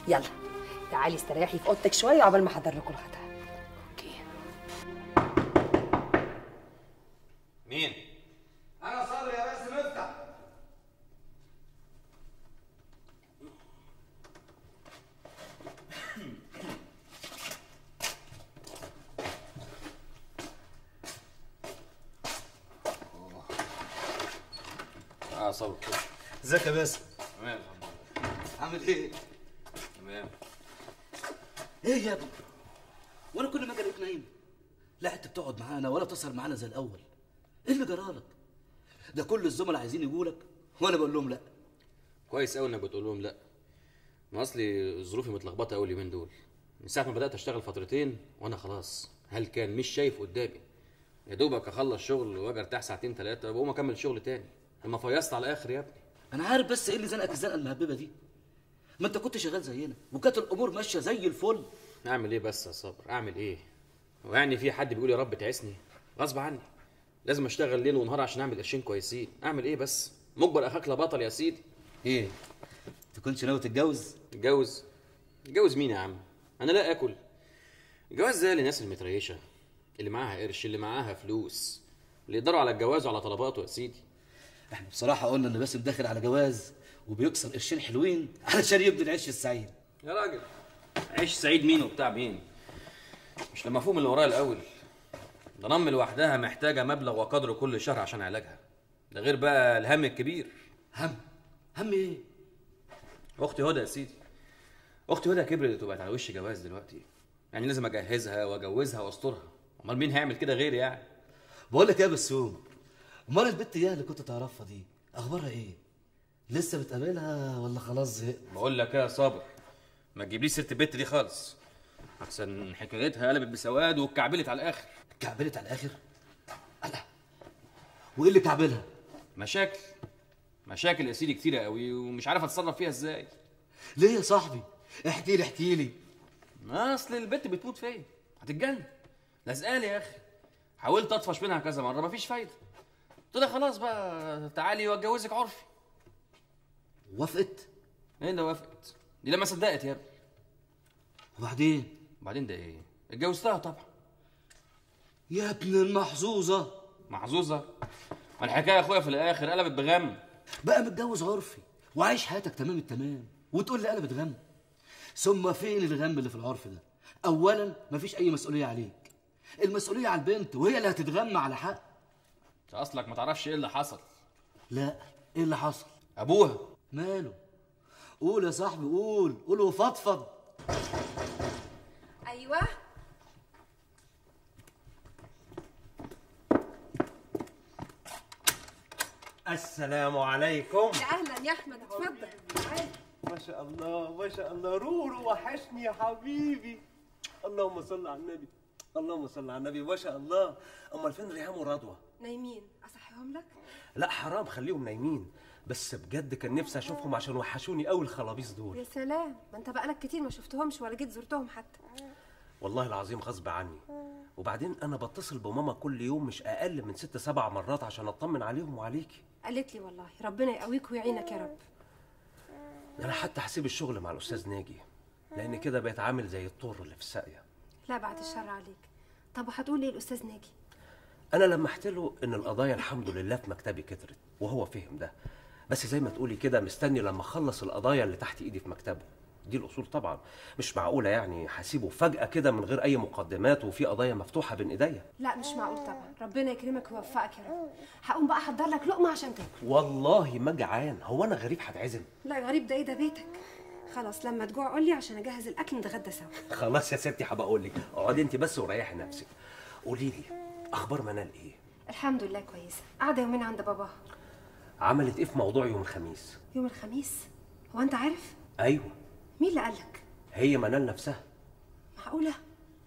يلا تعالي استريحي في أوضتك شوية عقبال ما احضر لكم الغدا مين؟ أنا صبري يا باسم افتح آه صبر ازيك يا باسم تمام عامل إيه تمام إيه يا ابني وأنا كل ما أجي الاقيك نايم لا انت بتقعد بتسهر معانا زي الأول. إيه اللي جرالك ده كل الزملاء عايزين يجوا لك وأنا بقول لهم لأ. كويس قوي إنك بتقول لهم لأ. ما أصلي ظروفي متلخبطة قوي اليومين دول. من ساعة ما بدأت أشتغل فترتين وأنا خلاص هل كان مش شايف قدامي. يا دوبك أخلص شغل وأجي أرتاح ساعتين ثلاثة بقوم أكمل شغل تاني. اما فيصت على الآخر يا ابني. أنا عارف بس إيه اللي زنقك الزنقة المهببة دي؟ ما أنت كنت شغال زينا وكانت الأمور ماشية زي الفل. أعمل إيه بس يا صبر؟ أعمل إيه؟ ويعني في حد بيقول يا رب تعسني؟ غصب عني. لازم أشتغل ليل ونهار عشان أعمل قرشين كويسين. أعمل إيه بس؟ مجبر أخاك لا بطل يا سيدي. إيه؟ تكونش ناوي تتجوز؟ تتجوز؟ تتجوز مين يا عم؟ أنا لا آكل. الجواز زي للناس المتريشة. اللي معاها قرش اللي معاها فلوس. اللي يقدروا على الجواز وعلى طلباته يا سيدي. إحنا بصراحة قلنا إن باسم داخل على جواز وبيكسر قرشين حلوين علشان يبني العيش السعيد. يا راجل. عيش سعيد مين وبتاع مين؟ مش لما افهم اللي ورايا الأول. ده نم لوحدها محتاجة مبلغ وقدره كل شهر عشان علاجها. ده غير بقى الهم الكبير. هم؟ هم إيه؟ أختي هدى يا سيدي. أختي هدى كبرت وبقت على وش جواز دلوقتي. يعني لازم أجهزها وأجوزها وأسترها. أمال مين هيعمل كده غيري يعني؟ بقول لك إيه يا بسوم أمال البت إيه اللي كنت تعرفها دي أخبارها إيه؟ لسه بتقابلها ولا خلاص زهقت؟ بقول لك إيه يا صابر ما تجيبليش سيرة البت دي خالص. احسن حكايتها قلبت بسواد واتكعبلت على الآخر. اتكعبلت على الآخر؟ وإيه اللي كعبلها مشاكل. مشاكل يا سيدي كتيره قوي ومش عارف أتصرف فيها إزاي. ليه يا صاحبي؟ احكي لي احكي لي. ما أصل البت بتموت فيا هتتجنن. لازقالي يا أخي. حاولت أطفش منها كذا مرة مفيش فايدة. قلت لها خلاص بقى تعالي وأتجوزك عرفي. وافقت؟ إيه اللي وافقت؟ دي لما صدقت يا ابني. وبعدين؟ وبعدين ده إيه؟ اتجوزتها طبعا. يا ابن المحظوظة. محظوظة؟ ما الحكاية يا أخويا في الآخر؟ قلبت بغم. بقى متجوز عرفي وعايش حياتك تمام التمام وتقول لي قلبت غم. ثم فين الغم اللي في العرف ده؟ اولا مفيش أي مسؤولية عليك. المسؤولية على البنت وهي اللي هتتغم على حق. أنت أصلك ما تعرفش إيه اللي حصل. لا إيه اللي حصل؟ أبوها. ماله؟ قول يا صاحبي قول. قول وفضفض. أيوه. السلام عليكم. يا أهلا يا أحمد اتفضل. ما شاء الله ما شاء الله. رورو وحشني يا حبيبي. اللهم صل على النبي. اللهم صل على النبي ما شاء الله. أمال فين ريهام ورضوى؟ نايمين. أصحيهم لك؟ لا حرام خليهم نايمين. بس بجد كان نفسي أشوفهم عشان وحشوني قوي الخلابيص دول. يا سلام. ما أنت بقالك كتير ما شفتهمش ولا جيت زرتهم حتى. والله العظيم غصب عني. وبعدين أنا بتصل بماما كل يوم مش أقل من ست سبع مرات عشان أطمن عليهم وعليكي. قالت لي والله ربنا يقويك ويعينك يا رب. أنا حتى هسيب الشغل مع الأستاذ ناجي لأن كده بقيت عامل زي الطور اللي في الساقية. لا بعد الشر عليك. طب وهتقول إيه الأستاذ ناجي؟ أنا لمحت له إن القضايا الحمد لله في مكتبي كترت وهو فهم ده. بس زي ما تقولي كده مستني لما أخلص القضايا اللي تحت إيدي في مكتبه. دي الأصول طبعا. مش معقولة يعني هسيبه فجأة كده من غير أي مقدمات وفي قضايا مفتوحة بين إيديا؟ لا مش معقول طبعا. ربنا يكرمك ويوفقك يا رب. هقوم بقى أحضر لك لقمة عشان تاكل. والله ما جعان. هو أنا غريب هتعزم؟ لا غريب ده إيه ده بيتك؟ خلاص لما تجوع قول لي عشان أجهز الأكل نتغدى سوا. خلاص يا ستي هبقى أقول لك. اقعدي أنت بس وريحي نفسك. قولي لي أخبار منال إيه؟ الحمد لله كويسة. قاعدة يومين عند باباها. عملت إيه في موضوع يوم الخميس؟ يوم الخميس؟ هو أنت عارف؟ أيوه. مين اللي قالك؟ هي منال نفسها. معقولة؟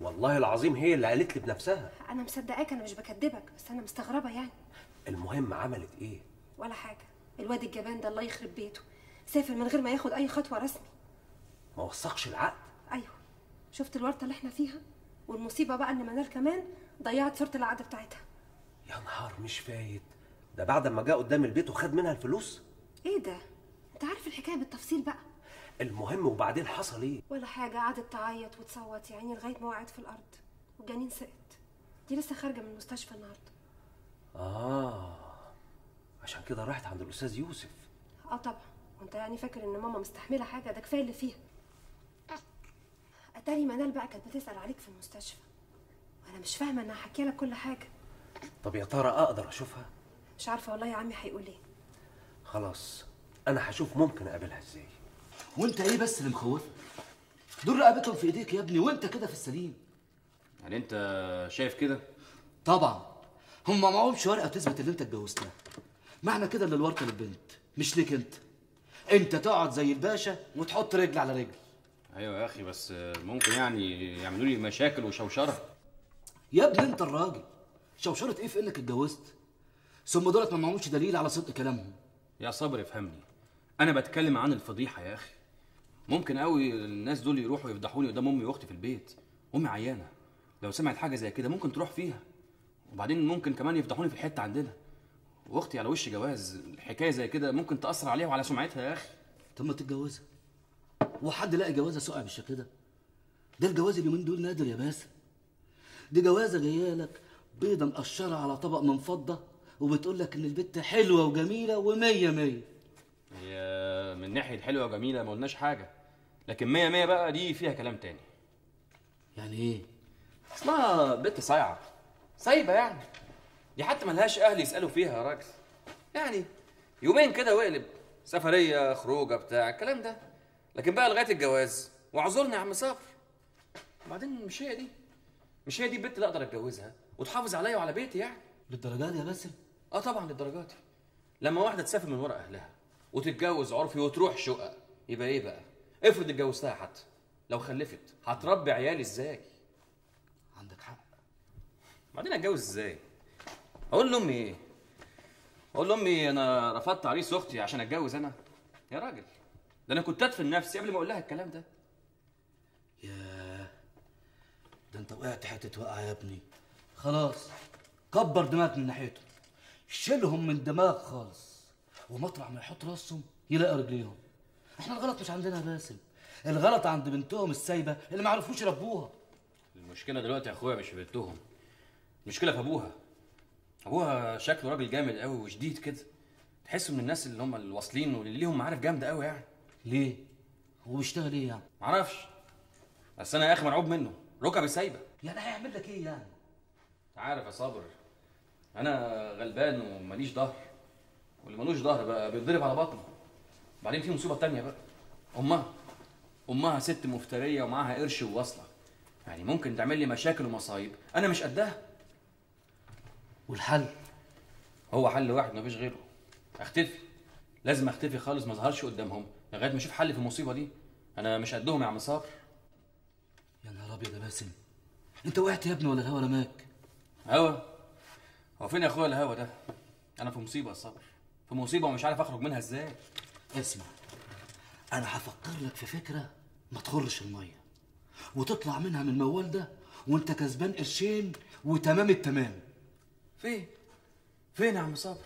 والله العظيم هي اللي قالت لي بنفسها. أنا مصدقاك أنا مش بكدبك بس أنا مستغربة يعني. المهم عملت إيه؟ ولا حاجة. الواد الجبان ده الله يخرب بيته. سافر من غير ما ياخد أي خطوة رسمي. ما وثقش العقد أيوه. شفت الورطة اللي إحنا فيها؟ والمصيبة بقى إن منال كمان ضيعت صورة العقد بتاعتها. يا نهار مش فايت. ده بعد ما جه قدام البيت وخد منها الفلوس؟ إيه ده؟ أنت عارف الحكاية بالتفصيل بقى. المهم وبعدين حصل إيه؟ ولا حاجة قعدت تعيط وتصوت يا عيني لغاية ما وقعت في الأرض والجنين سقط دي لسه خارجة من المستشفى النهارده. آه عشان كده راحت عند الأستاذ يوسف. آه طبعا. وأنت يعني فاكر إن ماما مستحملة حاجة؟ ده كفاية اللي فيها. أتاري منال بقى كانت بتسأل عليك في المستشفى. وأنا مش فاهمة إنها حكي لك كل حاجة. طب يا ترى أقدر أشوفها؟ مش عارفة والله يا عمي هيقول إيه. خلاص أنا هشوف ممكن أقابلها إزاي. وانت إيه بس اللي مخوفك؟ دول رقبتهم في ايديك يا ابني وانت كده في السليم. يعني انت شايف كده؟ طبعا. هم معهمش ورقة تثبت ان انت اتجوزتها. معنى كده ان الورطه للبنت مش ليك انت. انت تقعد زي الباشا وتحط رجل على رجل. أيوه يا أخي بس ممكن يعني يعملوا لي مشاكل وشوشرة. يا ابني انت الراجل. شوشرة إيه في انك اتجوزت؟ ثم دولت ما معهمش دليل على صدق كلامهم. يا صبر افهمني. أنا بتكلم عن الفضيحة يا أخي. ممكن قوي الناس دول يروحوا يفضحوني قدام أمي وأختي في البيت. أمي عيانة. لو سمعت حاجة زي كده ممكن تروح فيها. وبعدين ممكن كمان يفضحوني في الحتة عندنا. وأختي على وش جواز؟ الحكاية زي كده ممكن تأثر عليها وعلى سمعتها يا أخي. طب ما تتجوزها. وحد لاقي جوازه سقع بالشكل ده؟ ده الجواز اليومين دول نادر يا باسم. دي جوازة جاية لك بيضة مقشرة على طبق من فضه وبتقول لك إن البت حلوة وجميلة ومية مية. هي من ناحية حلوة وجميله ما قلناش حاجة. لكن مية مية بقى دي فيها كلام تاني. يعني إيه؟ أصلها بنت صايعة. سايبه يعني. دي حتى ملهاش أهل يسألوا فيها يا راجل. يعني يومين كده واقلب. سفرية خروجة بتاع الكلام ده. لكن بقى لغاية الجواز. واعذرني يا عم صابر وبعدين مش هي دي. مش هي دي البنت اللي أقدر أتجوزها؟ وتحافظ عليا وعلى بيتي يعني. للدرجة دي يا باسم آه طبعا للدرجة دي. لما واحدة تسافر من ورا أهلها. وتتجوز عرفي وتروح شقق. يبقى إيه بقى؟ افرض اتجوزتها حتى. لو خلفت هتربي عيالي إزاي؟ عندك حق. بعدين أتجوز إزاي؟ أقول لأمي إيه؟ أقول لأمي أنا رفضت عريس أختي عشان أتجوز أنا. يا راجل ده أنا كنت أدفن نفسي قبل ما أقول لها الكلام ده. ياه ده أنت وقعت حتة وقعة يا ابني. خلاص كبر دماغك من ناحيته. شيلهم من دماغك خالص. ومطرح ما يحط راسهم يلاقي رجليهم. إحنا الغلط مش عندنا يا باسم. الغلط عند بنتهم السايبة اللي ما عرفوش يربوها المشكلة دلوقتي يا أخويا مش في بنتهم. المشكلة في أبوها. أبوها شكله راجل جامد قوي وشديد كده. تحسه من الناس اللي هم الواصلين واللي ليهم معارف جامدة قوي يعني. ليه؟ هو بيشتغل إيه يعني؟ معرفش. بس أنا يا أخي مرعوب منه. ركبي سايبه يعني هيعمل لك إيه يعني؟ عارف يا صابر أنا غلبان وماليش ظهر. واللي ملوش ظهر بقى بيتضرب على بطنه. بعدين في مصيبة تانية بقى. أمها أمها ست مفترية ومعاها قرش وواصله يعني ممكن تعمل لي مشاكل ومصايب. أنا مش قدها. والحل؟ هو حل واحد مفيش غيره. أختفي. لازم أختفي خالص ما اظهرش قدامهم. لغاية ما أشوف حل في المصيبة دي. أنا مش قدهم يا عم صابر يا نهار أبيض يا باسم. أنت وقعت يا ابني ولا الهوا رماك هوا؟ هو فين يا أخويا الهوا ده؟ أنا في مصيبة يا صابر في مصيبة ومش عارف أخرج منها إزاي. اسمع أنا هفكر لك في فكرة ما تخرش المية وتطلع منها من الموال ده وأنت كسبان قرشين وتمام التمام. فين؟ فين يا عم صابر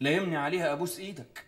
لا يمني عليها أبوس إيدك.